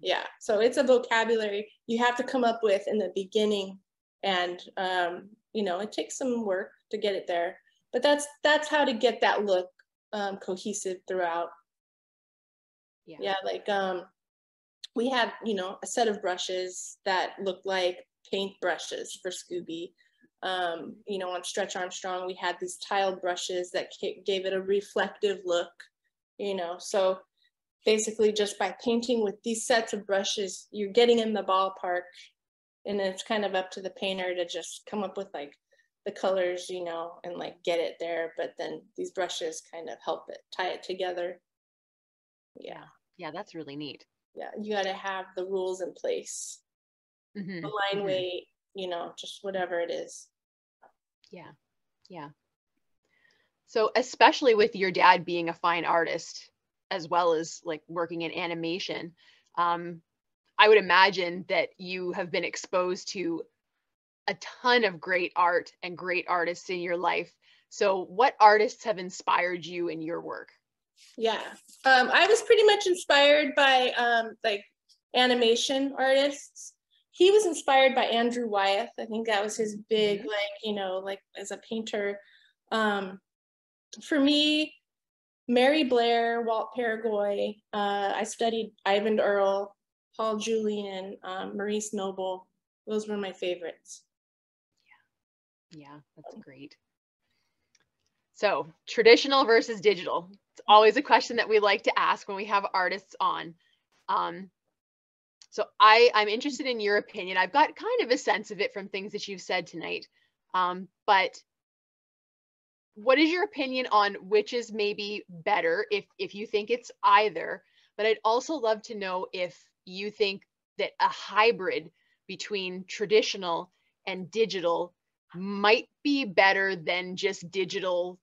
Yeah, so it's a vocabulary you have to come up with in the beginning. And, um, you know, it takes some work to get it there. But that's that's how to get that look um, cohesive throughout. Yeah. yeah, like um, we had, you know, a set of brushes that looked like paint brushes for Scooby. Um, you know, on Stretch Armstrong, we had these tiled brushes that gave it a reflective look, you know. So basically, just by painting with these sets of brushes, you're getting in the ballpark. And it's kind of up to the painter to just come up with like the colors, you know, and like get it there. But then these brushes kind of help it, tie it together. Yeah. Yeah, that's really neat yeah, you got to have the rules in place. Mm-hmm. The line mm-hmm. weight, you know, just whatever it is. Yeah. Yeah. So, especially with your dad being a fine artist, as well as like working in animation, um, I would imagine that you have been exposed to a ton of great art and great artists in your life. So, what artists have inspired you in your work? Yeah, um, I was pretty much inspired by um, like animation artists. He was inspired by Andrew Wyeth. I think that was his big, mm-hmm. like, you know, like as a painter. Um, for me, Mary Blair, Walt Peregoy, uh, I studied Eyvind Earle, Paul Julian, um, Maurice Noble. Those were my favorites. Yeah, yeah, that's great. So, traditional versus digital. It's always a question that we like to ask when we have artists on. Um, so I, I'm interested in your opinion. I've got kind of a sense of it from things that you've said tonight. Um, but what is your opinion on which is maybe better if if you think it's either? But I'd also love to know if you think that a hybrid between traditional and digital might be better than just digital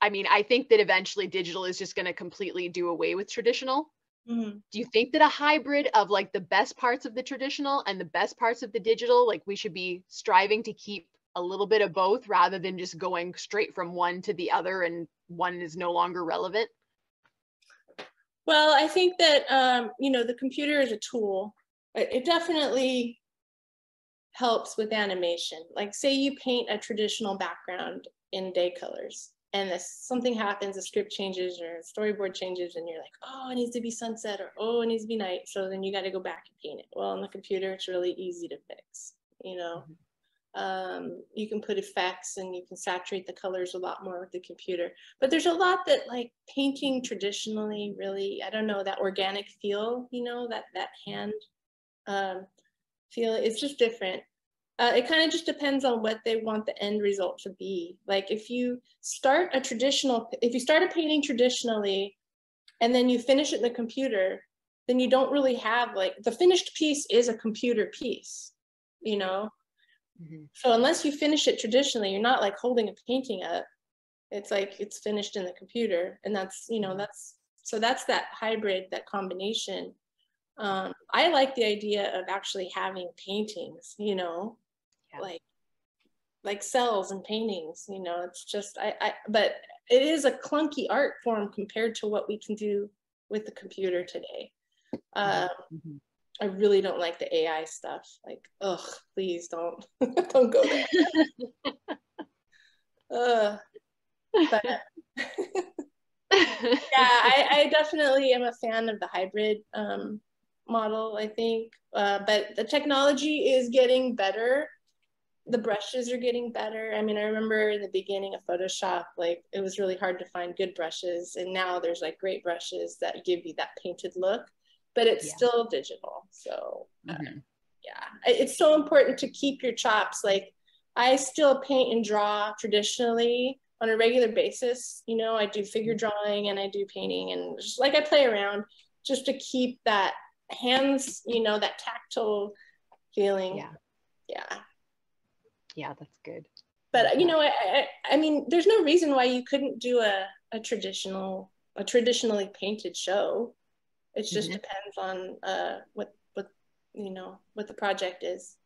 I mean, I think that eventually digital is just going to completely do away with traditional. Mm-hmm. Do you think that a hybrid of like the best parts of the traditional and the best parts of the digital, like we should be striving to keep a little bit of both rather than just going straight from one to the other and one is no longer relevant? Well, I think that, um, you know, the computer is a tool. It definitely helps with animation. Like, say you paint a traditional background in day colors and this something happens, a script changes or storyboard changes, and you're like, oh, it needs to be sunset or oh, it needs to be night. So then you got to go back and paint it. Well, on the computer, it's really easy to fix. You know, mm-hmm. Um, you can put effects and you can saturate the colors a lot more with the computer. But there's a lot that like painting traditionally really, I don't know, that organic feel. You know, that that hand um, feel. It's just different uh, it kind of just depends on what they want the end result to be. Like if you start a traditional, if you start a painting traditionally and then you finish it in the computer, then you don't really have like the finished piece is a computer piece, you know? Mm-hmm. So unless you finish it traditionally, you're not like holding a painting up. It's like it's finished in the computer. And that's, you know, mm-hmm. that's so that's that hybrid, that combination. Um, I like the idea of actually having paintings, you know, yeah. like like cells and paintings you know it's just I, I but it is a clunky art form compared to what we can do with the computer today um, mm-hmm. I really don't like the ai stuff. Like ugh please don't. Don't go there. Uh, but yeah I, I definitely am a fan of the hybrid um, model i think. Uh, but the technology is getting better. The brushes are getting better. I mean, I remember in the beginning of Photoshop, like it was really hard to find good brushes. And now there's like great brushes that give you that painted look, but it's yeah. still digital. So, uh, mm-hmm. yeah, it's so important to keep your chops. Like, I still paint and draw traditionally on a regular basis. You know, I do figure mm-hmm. drawing and I do painting, and just like I play around just to keep that hands, you know, that tactile feeling. Yeah. Yeah yeah that's good but you know I, I, I mean there's no reason why you couldn't do a, a traditional a traditionally painted show it just mm-hmm. depends on uh what what you know what the project is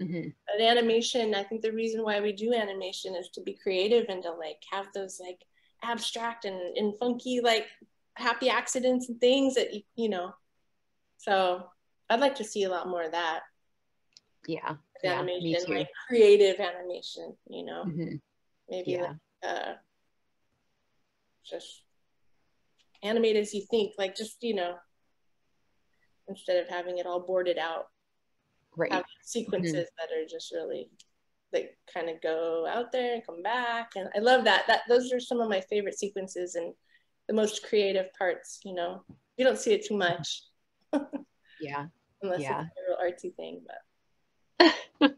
mm-hmm. But animation i think the reason why we do animation is to be creative and to like have those like abstract and, and funky like happy accidents and things that you, you know so i'd like to see a lot more of that yeah animation, like creative animation, you know, mm-hmm. maybe yeah. like uh, just animate as you think, like just you know, instead of having it all boarded out, right? Sequences mm-hmm. that are just really like kind of go out there and come back, and I love that. That those are some of my favorite sequences and the most creative parts. You know, you don't see it too much. yeah. Unless yeah. it's a real artsy thing, but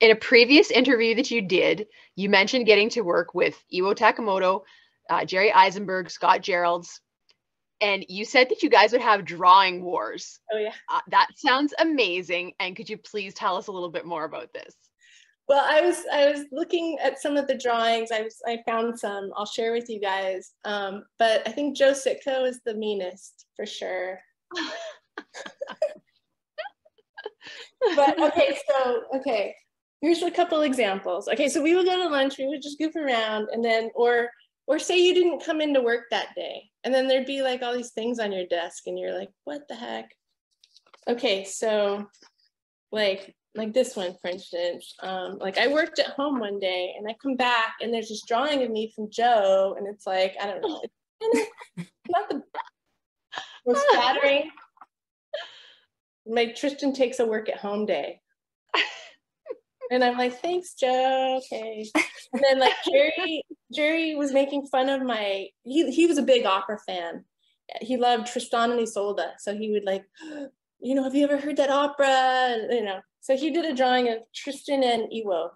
In a previous interview that you did, you mentioned getting to work with Iwao Takamoto, uh, Jerry Eisenberg, Scott Jeralds, and you said that you guys would have drawing wars. Oh yeah. Uh, that sounds amazing. And could you please tell us a little bit more about this? Well, I was I was looking at some of the drawings. I was I found some. I'll share with you guys. Um, but I think Joe Sichta is the meanest for sure. but okay, so okay, here's a couple examples. Okay, so we would go to lunch. We would just goof around, and then or or say you didn't come into work that day, and then there'd be like all these things on your desk, and you're like, what the heck? Okay, so like like this one, for instance. Um, like I worked at home one day and I come back and there's this drawing of me from Joe, and it's like, I don't know, it's not the most flattering. My Tristin takes a work at home day. And I'm like, thanks, Joe. Okay. And then like Jerry, Jerry was making fun of my he he was a big opera fan. He loved Tristan and Isolde. So he would like, you know, have you ever heard that opera? You know, so he did a drawing of Tristan and Iwao.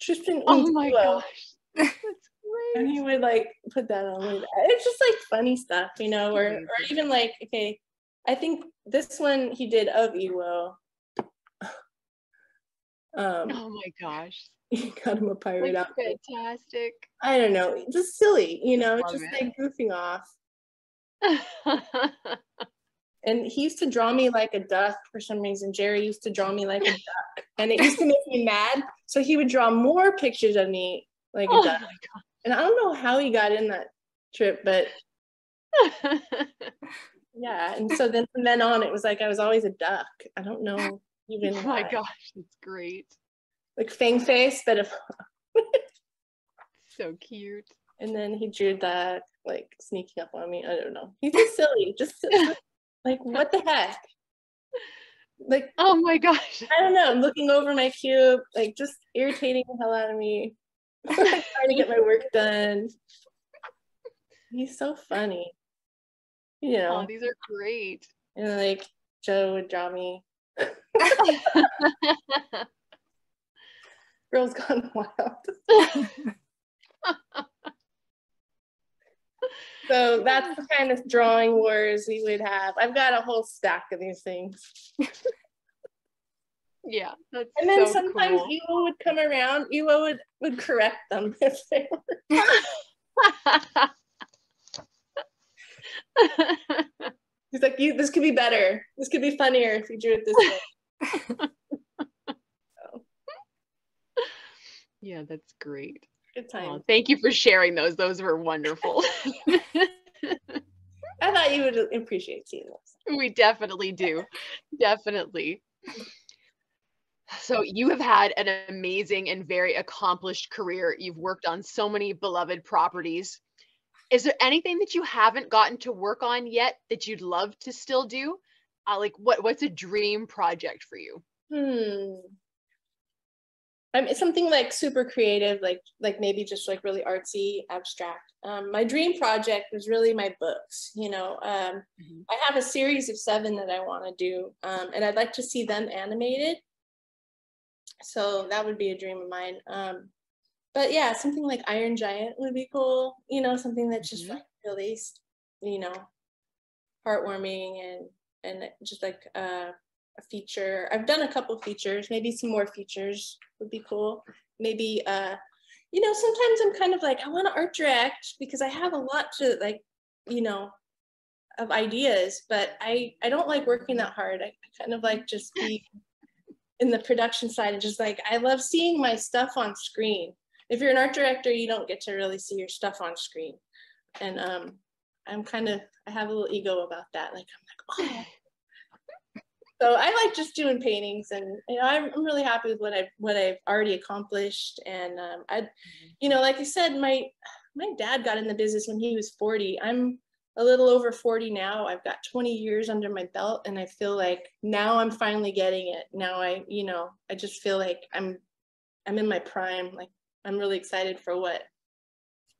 Tristan oh my Iwao. gosh. That's great. And he would like put that on. It's just like funny stuff, you know, or or even like, okay, I think this one he did of Iwao. Um, oh my gosh. He got him a pirate like, outfit. Fantastic. I don't know. Just silly, you know, just it. like goofing off. And he used to draw me like a duck for some reason. Jerry used to draw me like a duck. And it used to make me mad. So he would draw more pictures of me like a oh duck. And I don't know how he got in that trip, but yeah. And so then from then on, it was like I was always a duck. I don't know even. Oh my gosh, it's great. Like fang face, but of so cute. And then he drew that like sneaking up on me. I don't know. He's just silly, just. Like, what the heck? Like, oh my gosh. I don't know. I'm looking over my cube, like, just irritating the hell out of me. trying to get my work done. He's so funny. You know, oh, these are great. And like, Joe would draw me. Girls gone wild. So that's the kind of drawing wars we would have. I've got a whole stack of these things. yeah. and then so sometimes cool. Iwao would come around. Iwao would, would correct them if they were. He's like, you, this could be better. This could be funnier if you drew it this way. so. Yeah, that's great. Good time. Oh, thank you for sharing those. Those were wonderful. I thought you would appreciate seeing those. We definitely do. definitely. So, you have had an amazing and very accomplished career. You've worked on so many beloved properties. Is there anything that you haven't gotten to work on yet that you'd love to still do? Uh, like, what what's a dream project for you? Hmm. Um, it's something like super creative, like like maybe just like really artsy, abstract. Um, my dream project was really my books. You know, um, mm-hmm. I have a series of seven that I want to do, um, and I'd like to see them animated. So that would be a dream of mine. Um, but yeah, something like Iron Giant would be cool. You know, something that's just mm-hmm. like really, you know, heartwarming and and just like uh, a feature. I've done a couple features, maybe some more features would be cool. Maybe, uh, you know, sometimes I'm kind of like, I want to art direct because I have a lot to like, you know, of ideas, but I, I don't like working that hard. I, I kind of like just be in the production side and just like, I love seeing my stuff on screen. If you're an art director, you don't get to really see your stuff on screen. And um, I'm kind of, I have a little ego about that. Like, I'm like, oh, so I like just doing paintings, and you know, I'm, I'm really happy with what I've what I've already accomplished. And um, I, mm-hmm. you know, like I said, my my dad got in the business when he was 40. I'm a little over 40 now. I've got 20 years under my belt, and I feel like now I'm finally getting it. Now I, you know, I just feel like I'm I'm in my prime. Like I'm really excited for what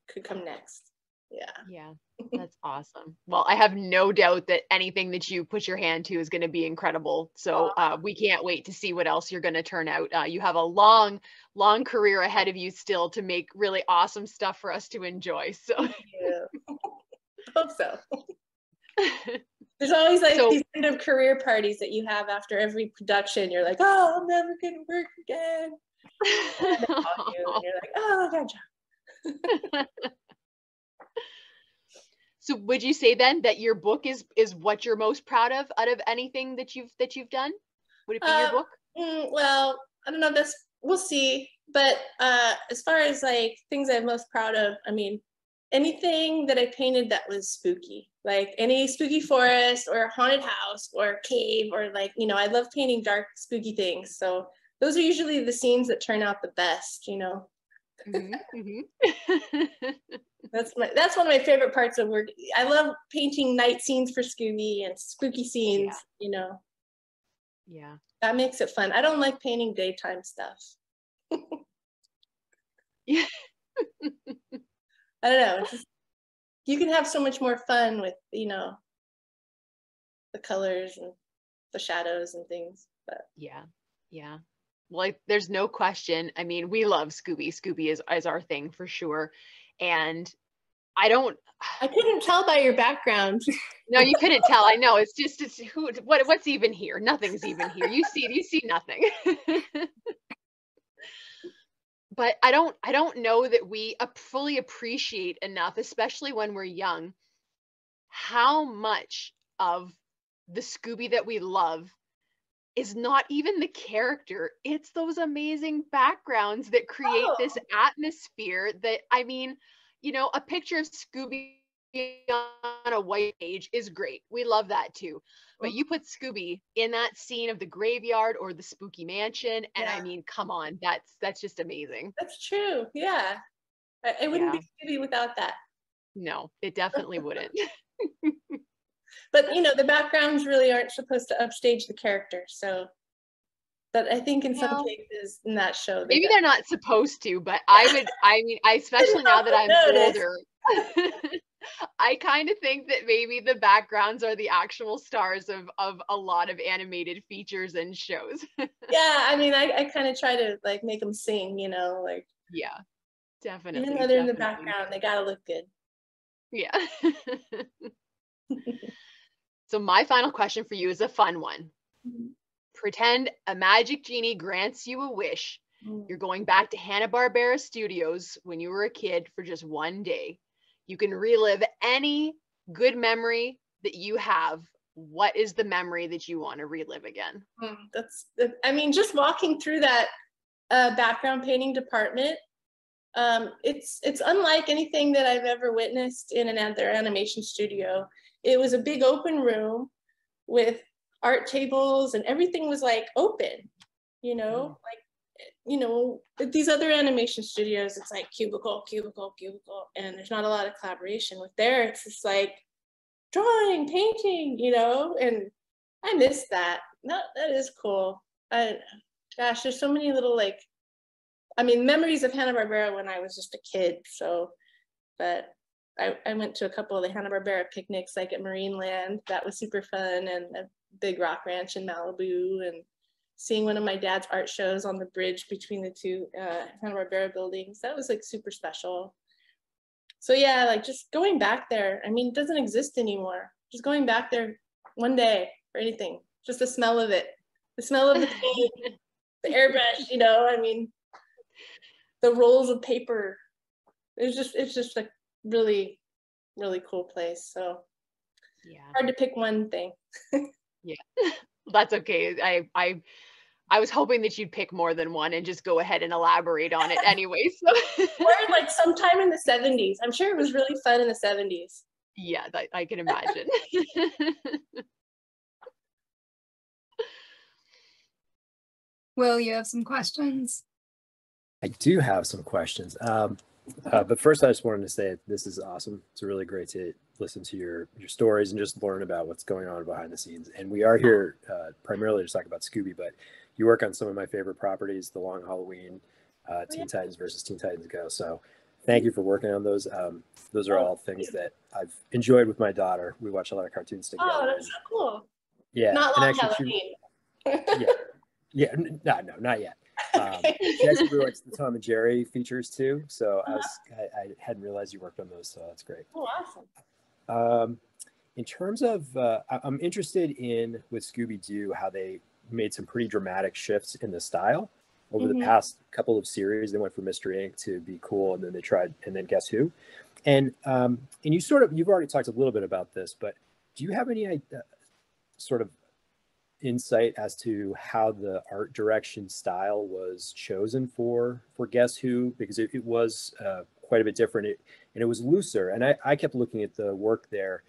could come next. Yeah. Yeah. That's awesome. Well, I have no doubt that anything that you put your hand to is going to be incredible. So uh, we can't wait to see what else you're going to turn out. Uh, you have a long, long career ahead of you still to make really awesome stuff for us to enjoy. So yeah. hope so. There's always like so, these end of career parties that you have after every production. You're like, oh, I'm never gonna work again. You, and you're like, oh, I got a job. so would you say then that your book is is what you're most proud of out of anything that you've that you've done? Would it be uh, your book? Mm, well, I don't know. That's we'll see. But uh, as far as like things I'm most proud of, I mean, anything that I painted that was spooky, like any spooky forest or haunted house or cave or like, you know, I love painting dark, spooky things. So those are usually the scenes that turn out the best, you know. Mm-hmm, mm-hmm. that's my that's one of my favorite parts of work. I love painting night scenes for Scooby and spooky scenes, yeah. you know. Yeah. That makes it fun. I don't like painting daytime stuff. yeah. I don't know. Just, you can have so much more fun with, you know, the colors and the shadows and things. But yeah, yeah. Well, there's no question. I mean, we love Scooby. Scooby is, is our thing for sure. And I don't. I couldn't tell by your background. no, you couldn't tell. I know. It's just it's who. What what's even here? Nothing's even here. You see you see nothing. but I don't I don't know that we fully appreciate enough, especially when we're young, how much of the Scooby that we love is not even the character. It's those amazing backgrounds that create oh. this atmosphere that I mean, you know, a picture of Scooby on a white page is great. We love that too. But mm. you put Scooby in that scene of the graveyard or the spooky mansion, and yeah. I mean, come on, that's that's just amazing. That's true. Yeah, it wouldn't yeah. be Scooby without that. No, it definitely wouldn't. but you know, the backgrounds really aren't supposed to upstage the character, so. But I think in some cases in that show, they maybe they're not supposed to. But I would, I mean, I especially now that I'm older. I kind of think that maybe the backgrounds are the actual stars of of a lot of animated features and shows. yeah, I mean, I, I kind of try to like make them sing, you know, like yeah, definitely. Even though they're in the background, they gotta look good. Yeah. So my final question for you is a fun one. Mm-hmm. Pretend a magic genie grants you a wish. Mm-hmm. You're going back to Hanna-Barbera Studios when you were a kid for just one day you can relive any good memory that you have. What is the memory that you want to relive again? Mm, that's, I mean, just walking through that uh, background painting department, um, it's it's unlike anything that I've ever witnessed in an other animation studio. It was a big open room with art tables and everything was like open, you know, mm. like you know, these other animation studios, it's like cubicle, cubicle, cubicle, and there's not a lot of collaboration. With there, it's just like drawing, painting, you know, and I miss that. That that is cool. I gosh, there's so many little like I mean memories of Hanna-Barbera when I was just a kid. So but I, I went to a couple of the Hanna-Barbera picnics like at Marineland. That was super fun and a big rock ranch in Malibu and seeing one of my dad's art shows on the bridge between the two uh, Hanna-Barbera buildings. That was like super special. So yeah, like just going back there, I mean, it doesn't exist anymore. Just going back there one day or anything, just the smell of it, the smell of the paint, the airbrush, you know, I mean, the rolls of paper. It's just, it's just a really, really cool place. So yeah, hard to pick one thing. yeah, that's okay. I, I, I was hoping that you'd pick more than one and just go ahead and elaborate on it anyway. So or like sometime in the 70s. I'm sure it was really fun in the 70s. Yeah, that, I can imagine. Will, you have some questions? I do have some questions. Um, uh, but first, I just wanted to say this is awesome. It's really great to listen to your your stories and just learn about what's going on behind the scenes. And we are here uh, primarily to talk about Scooby, but you work on some of my favorite properties, The Long Halloween, uh, oh, Teen Titans versus Teen Titans Go. So thank you for working on those. Um, those are oh, all things that I've enjoyed with my daughter. We watch a lot of cartoons together. Oh, that's so cool. Yeah. Not Long Halloween. She, yeah. Yeah. No, no, not yet. Um, she actually really likes the Tom and Jerry features too. So uh-huh. I was I, I, hadn't realized you worked on those, so that's great. Oh, awesome. Um, in terms of, uh, I'm interested in with Scooby Doo how they made some pretty dramatic shifts in the style over mm-hmm. the past couple of series. They went from Mystery Inc. to Be Cool, and then they tried, and then Guess Who, and um, and you sort of you've already talked a little bit about this, but do you have any uh, sort of insight as to how the art direction style was chosen for for Guess Who? Because it, it was uh, quite a bit different, it, and it was looser. And I, I kept looking at the work there,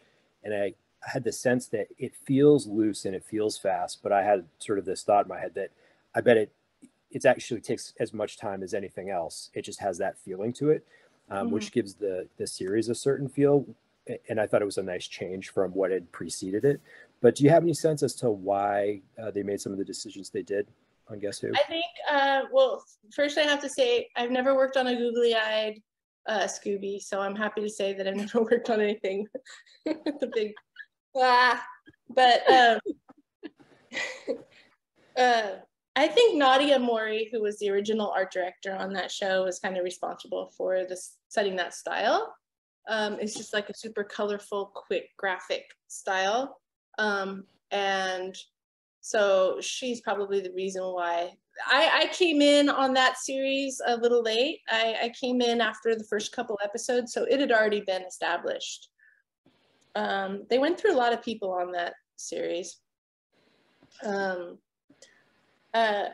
and I had the sense that it feels loose and it feels fast. But I had sort of this thought in my head that I bet it it actually takes as much time as anything else. It just has that feeling to it, um, mm-hmm. which gives the the series a certain feel. And I thought it was a nice change from what had preceded it. But do you have any sense as to why uh, they made some of the decisions they did on Guess Who? I think, uh, well, first I have to say I've never worked on a googly-eyed uh, Scooby, so I'm happy to say that I've never worked on anything the big ah. But um, uh, I think Nadia Mori, who was the original art director on that show, was kind of responsible for this setting that style. Um, it's just like a super colorful, quick graphic style. Um, and so she's probably the reason why I, I, came in on that series a little late. I, I, came in after the first couple episodes, so it had already been established. Um, they went through a lot of people on that series. Um, uh,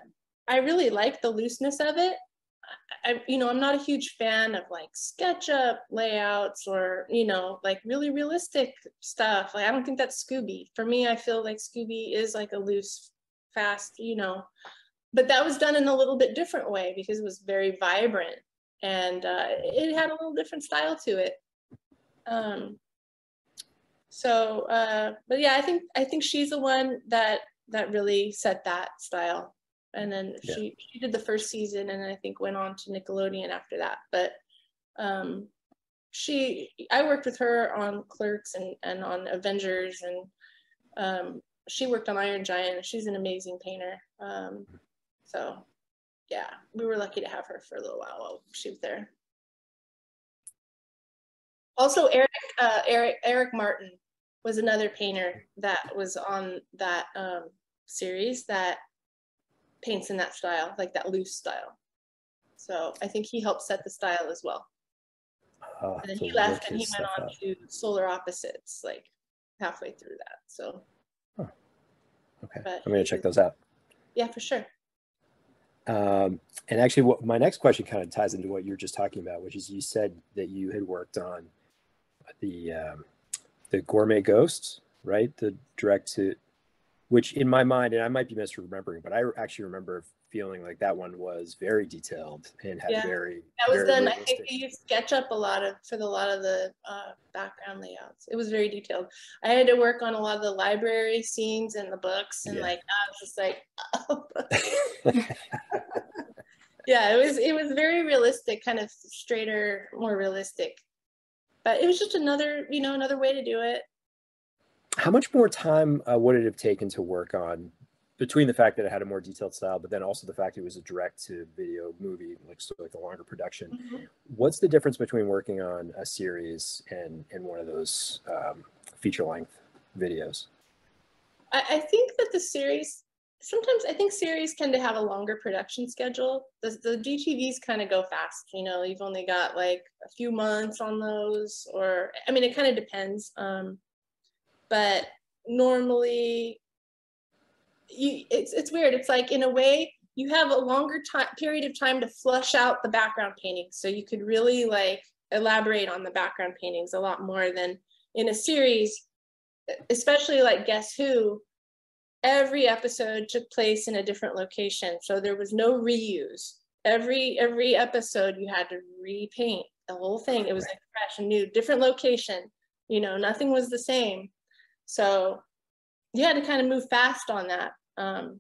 I really like the looseness of it. I, you know, I'm not a huge fan of like SketchUp layouts or, you know, like really realistic stuff. Like, I don't think that's Scooby. For me, I feel like Scooby is like a loose, fast, you know, but that was done in a little bit different way because it was very vibrant and uh, it had a little different style to it. Um, so, uh, but yeah, I think, I think she's the one that, that really set that style and then yeah. she she did the first season and I think went on to Nickelodeon after that. But um, she I worked with her on Clerks and and on Avengers and um, she worked on Iron Giant. She's an amazing painter. Um, so yeah, we were lucky to have her for a little while while she was there. Also, Eric uh, Eric Eric Martin was another painter that was on that um, series that paints in that style, like that loose style. So I think he helped set the style as well. Uh, and then he left and he went on to Solar Opposites, like halfway through that. So. Huh. Okay, but I'm gonna check those out. Yeah, for sure. Um, and actually, what my next question kind of ties into what you were just talking about, which is you said that you had worked on the um, the Gourmet Ghosts, right? The direct to which in my mind, and I might be misremembering, but I actually remember feeling like that one was very detailed and had yeah. very. That was very done. I think they used SketchUp a lot of for the, a lot of the uh, background layouts. It was very detailed. I had to work on a lot of the library scenes and the books, and yeah. like I was just like, oh. yeah, it was it was very realistic, kind of straighter, more realistic. But it was just another, you know, another way to do it how much more time uh, would it have taken to work on between the fact that it had a more detailed style, but then also the fact it was a direct to video movie, like so like a longer production. Mm-hmm. What's the difference between working on a series and and one of those um, feature length videos? I, I, think that the series sometimes I think series tend to have a longer production schedule. The the DTVs kind of go fast. You know, you've only got like a few months on those, or I mean, it kind of depends. Um, but normally you it's it's weird. It's like in a way you have a longer time period of time to flush out the background paintings. So you could really like elaborate on the background paintings a lot more than in a series especially like guess who? Every episode took place in a different location. So there was no reuse. Every every episode you had to repaint the whole thing. It was like fresh and new different location you know nothing was the same so you had to kind of move fast on that. Um,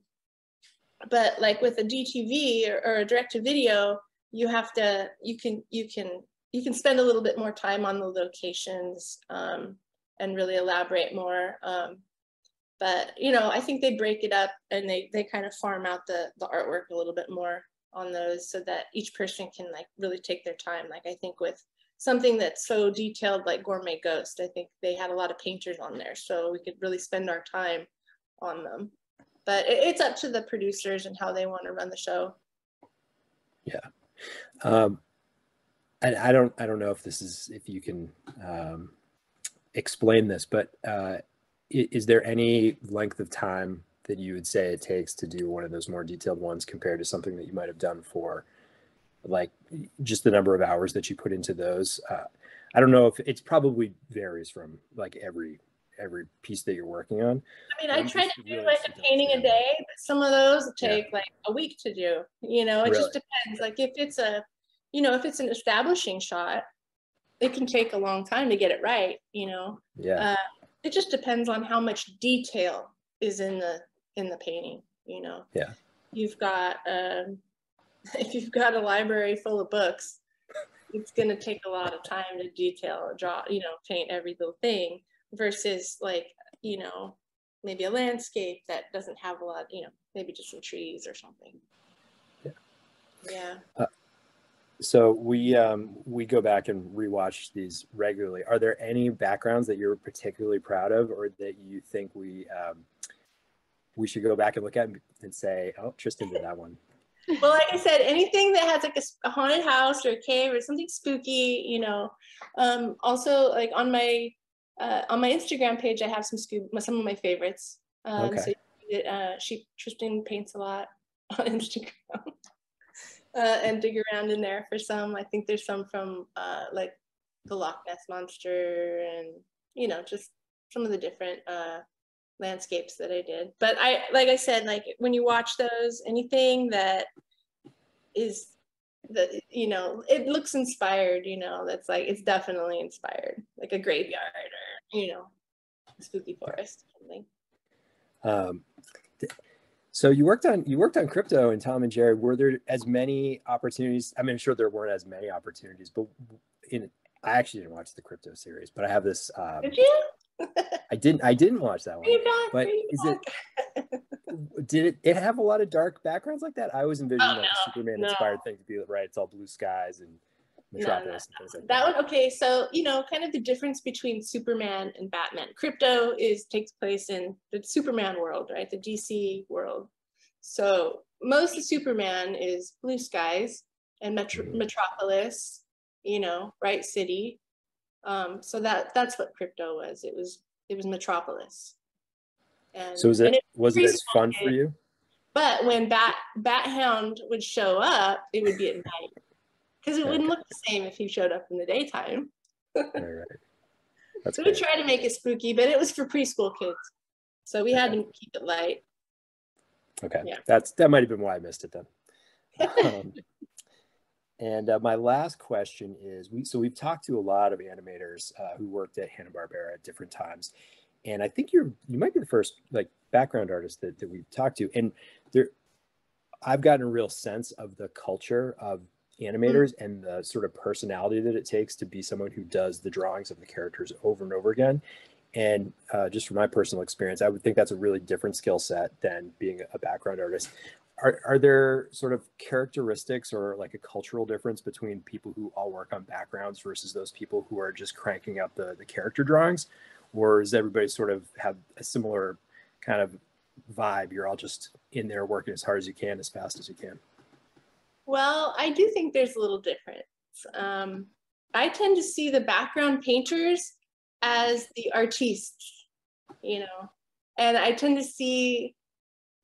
but like with a DTV or, or a direct to video, you have to, you can, you can, you can spend a little bit more time on the locations um, and really elaborate more. Um, but you know, I think they break it up and they they kind of farm out the the artwork a little bit more on those so that each person can like really take their time. Like I think with something that's so detailed like Gourmet Ghost. I think they had a lot of painters on there, so we could really spend our time on them. But it, it's up to the producers and how they want to run the show. Yeah. Um, and I don't, I don't know if this is, if you can um, explain this, but uh, is there any length of time that you would say it takes to do one of those more detailed ones compared to something that you might have done for like just the number of hours that you put into those uh, i don't know if it's probably varies from like every every piece that you're working on. I mean i try to do really like a painting a day but some of those take yeah. like a week to do you know it really? just depends. Like if it's a you know if it's an establishing shot it can take a long time to get it right you know? Yeah. Uh, it just depends on how much detail is in the in the painting you know? Yeah. You've got um if you've got a library full of books, it's going to take a lot of time to detail, draw, you know, paint every little thing versus like, you know, maybe a landscape that doesn't have a lot, you know, maybe just some trees or something. Yeah. Yeah. Uh, so we um, we go back and rewatch these regularly. Are there any backgrounds that you're particularly proud of, or that you think we um, we should go back and look at and say, "Oh, Tristin did that one." Well, like I said, anything that has like a, haunted house or a cave or something spooky, you know. Um, also, like on my uh, on my Instagram page, I have some scoop, some of my favorites. Um, okay. So uh, she Tristin paints a lot on Instagram, uh, and dig around in there for some. I think there's some from uh, like the Loch Ness monster, and you know, just some of the different uh, landscapes that I did. But I, like I said, like when you watch those, anything that is that you know it looks inspired you know that's like it's definitely inspired like a graveyard or you know spooky forest or something. Um so you worked on you worked on Krypto and tom and jerry. Were there as many opportunities? I mean i'm sure there weren't as many opportunities but in i actually didn't watch the Krypto series but i have this um, did you I didn't. I didn't watch that one. But is it? did it? It have a lot of dark backgrounds like that. I always envisioned oh, like no, a Superman no. inspired thing to be right. It's all blue skies and Metropolis no, no. Like that, that one. Okay, so you know, kind of the difference between Superman and Batman. Krypto is takes place in the Superman world, right? The DC world. So most of Superman is blue skies and Metro- mm-hmm. Metropolis. You know, right city um, so that that's what Krypto was. It was it was Metropolis. And, so was it, it was it as fun for you? But when Bat Bat Hound would show up, it would be at night because it okay. wouldn't look the same if he showed up in the daytime. All right. That's so great. we tried to make it spooky, but it was for preschool kids, so we okay. had to keep it light. Okay, yeah. that's that might have been why I missed it then. Um, and uh, my last question is: we so we've talked to a lot of animators uh, who worked at Hanna Barbera at different times, and I think you're you might be the first like background artist that, that we've talked to, and there, I've gotten a real sense of the culture of animators mm-hmm. and the sort of personality that it takes to be someone who does the drawings of the characters over and over again. And uh, just from my personal experience, I would think that's a really different skill set than being a background artist are, are there sort of characteristics or like a cultural difference between people who all work on backgrounds versus those people who are just cranking out the, the character drawings? Or does everybody sort of have a similar kind of vibe? You're all just in there working as hard as you can as fast as you can. Well i do think there's a little difference. Um, i tend to see the background painters as the artistes you know and i tend to see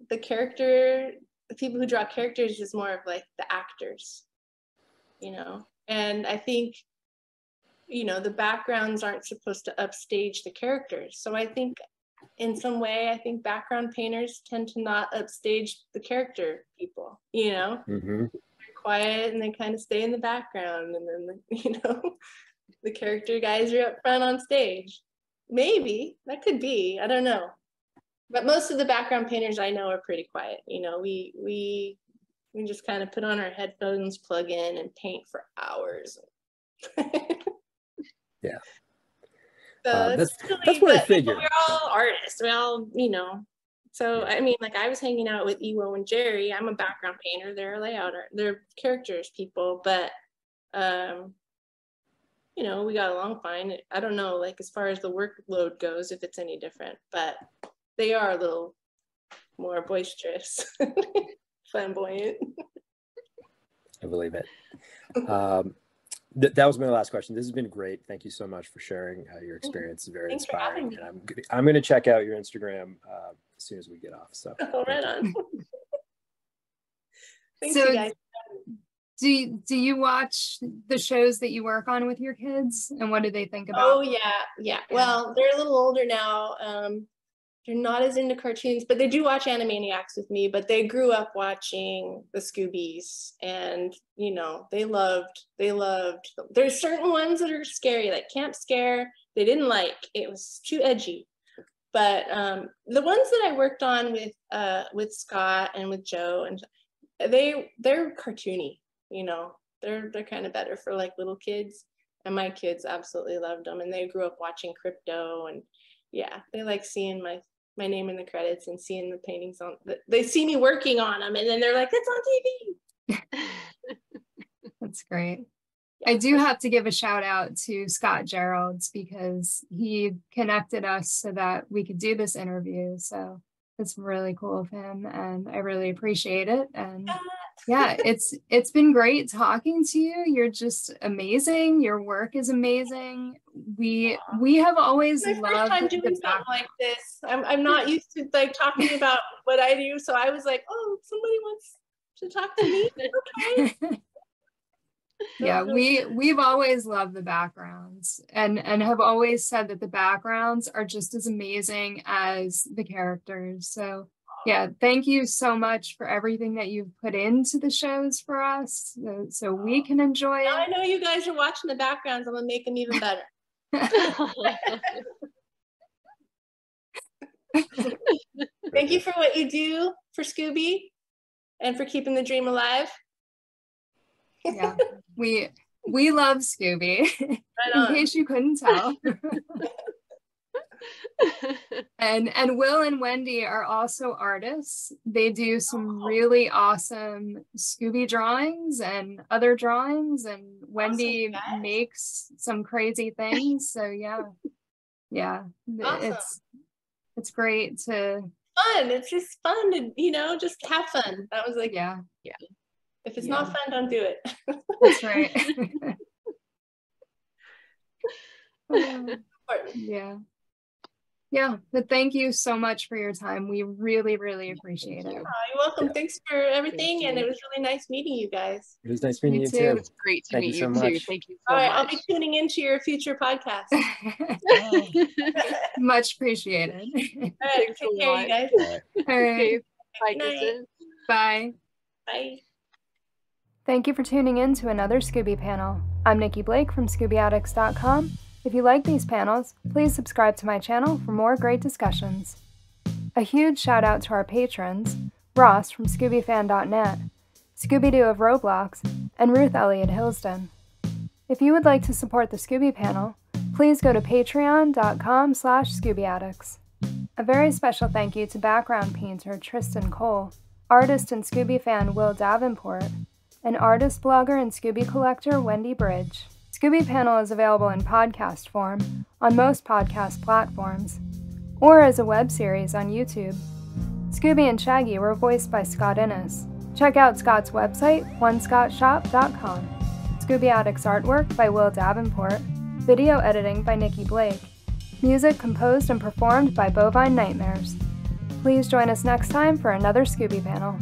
the character the people who draw characters is more of like the actors, you know. And I think, you know, the backgrounds aren't supposed to upstage the characters. So I think in some way, I think background painters tend to not upstage the character people, you know. Mm-hmm. They're quiet and they kind of stay in the background, and then you know, the character guys are up front on stage. Maybe that could be. I don't know but most of the background painters I know are pretty quiet. You know, we we we just kind of put on our headphones, plug in, and paint for hours. yeah. So uh, that's really, that's what I figured. We're all artists. We all, you know. So I mean, like I was hanging out with Iwao and Jerry. I'm a background painter. They're a layout art. They're characters people, but um, you know, we got along fine. I don't know, like as far as the workload goes, if it's any different, but they are a little more boisterous, flamboyant. I believe it. Um, th- that was my last question. This has been great. Thank you so much for sharing uh, your experience. It's very Thanks for inspiring. having me. And I'm g- I'm going to check out your Instagram uh, as soon as we get off. So Oh, right on. Thanks, So- you guys. Do you, do you watch the shows that you work on with your kids and what do they think about? Oh yeah, yeah. Well, they're a little older now. Um, they're not as into cartoons, but they do watch Animaniacs with me. But they grew up watching the Scoobies, and you know they loved. They loved. There's certain ones that are scary, like Camp Scare. They didn't like. It was too edgy. But um, the ones that I worked on with uh, with Scott and with Joe, and they they're cartoony. You know, they're they're kind of better for like little kids and my kids absolutely loved them and they grew up watching Krypto and yeah they like seeing my my name in the credits and seeing the paintings on they see me working on them and then they're like it's on tv That's great. I do have to give a shout out to Scott Jeralds because he connected us so that we could do this interview. So it's really cool of him and I really appreciate it. And uh, yeah, it's it's been great talking to you. You're just amazing. Your work is amazing. We we have always my first loved time the doing something back- like this I'm, I'm not used to like talking about what i do so i was like oh somebody wants to talk to me okay yeah we we've always loved the backgrounds and and have always said that the backgrounds are just as amazing as the characters so yeah thank you so much for everything that you've put into the shows for us so, so we can enjoy now i know you guys are watching the backgrounds i'm gonna make them even better. Thank you for what you do for scooby and for keeping the dream alive. Yeah we we love scooby right in case you couldn't tell and and will and wendy are also artists. They do some oh. really awesome scooby drawings and other drawings and wendy guys. makes some crazy things. So yeah. Yeah. Awesome. it's it's great to fun. It's just fun to you know just have fun. That was like yeah. Yeah. if it's yeah. not fun don't do it. That's right. Important. yeah yeah but thank you so much for your time we really really appreciate it Oh, you're welcome. Yeah. Thanks for everything, and you. it was really nice meeting you guys. it was nice meeting You you, too. too. It's great to Thank you meet so you, too. Thank you All so right, I'll be tuning into your future podcast. much appreciated All right, Thanks a take care, lot. you guys. All right. all right okay. Bye, Good night. Kristen. bye Bye. Thank you for tuning in to another Scooby panel. I'm Nikki Blake from ScoobyAddicts.com. If you like these panels, please subscribe to my channel for more great discussions. A huge shout out to our patrons Ross from ScoobyFan.net, Scooby Doo of Roblox, and Ruth Elliott Hillsden. If you would like to support the Scooby panel, please go to patreon.com slash ScoobyAddicts. A very special thank you to background painter Tristin Cole, artist and Scooby fan Will Davenport, and artist, blogger, and Scooby collector Wendy Brydge. Scooby Panel is available in podcast form on most podcast platforms, or as a web series on YouTube. Scooby and Shaggy were voiced by Scott Innes. Check out Scott's website, onescottshop.com. Scooby Addicts artwork by Will Davenport. Video editing by Nikki Blake. Music composed and performed by Bovine Nightmares. Please join us next time for another Scooby panel.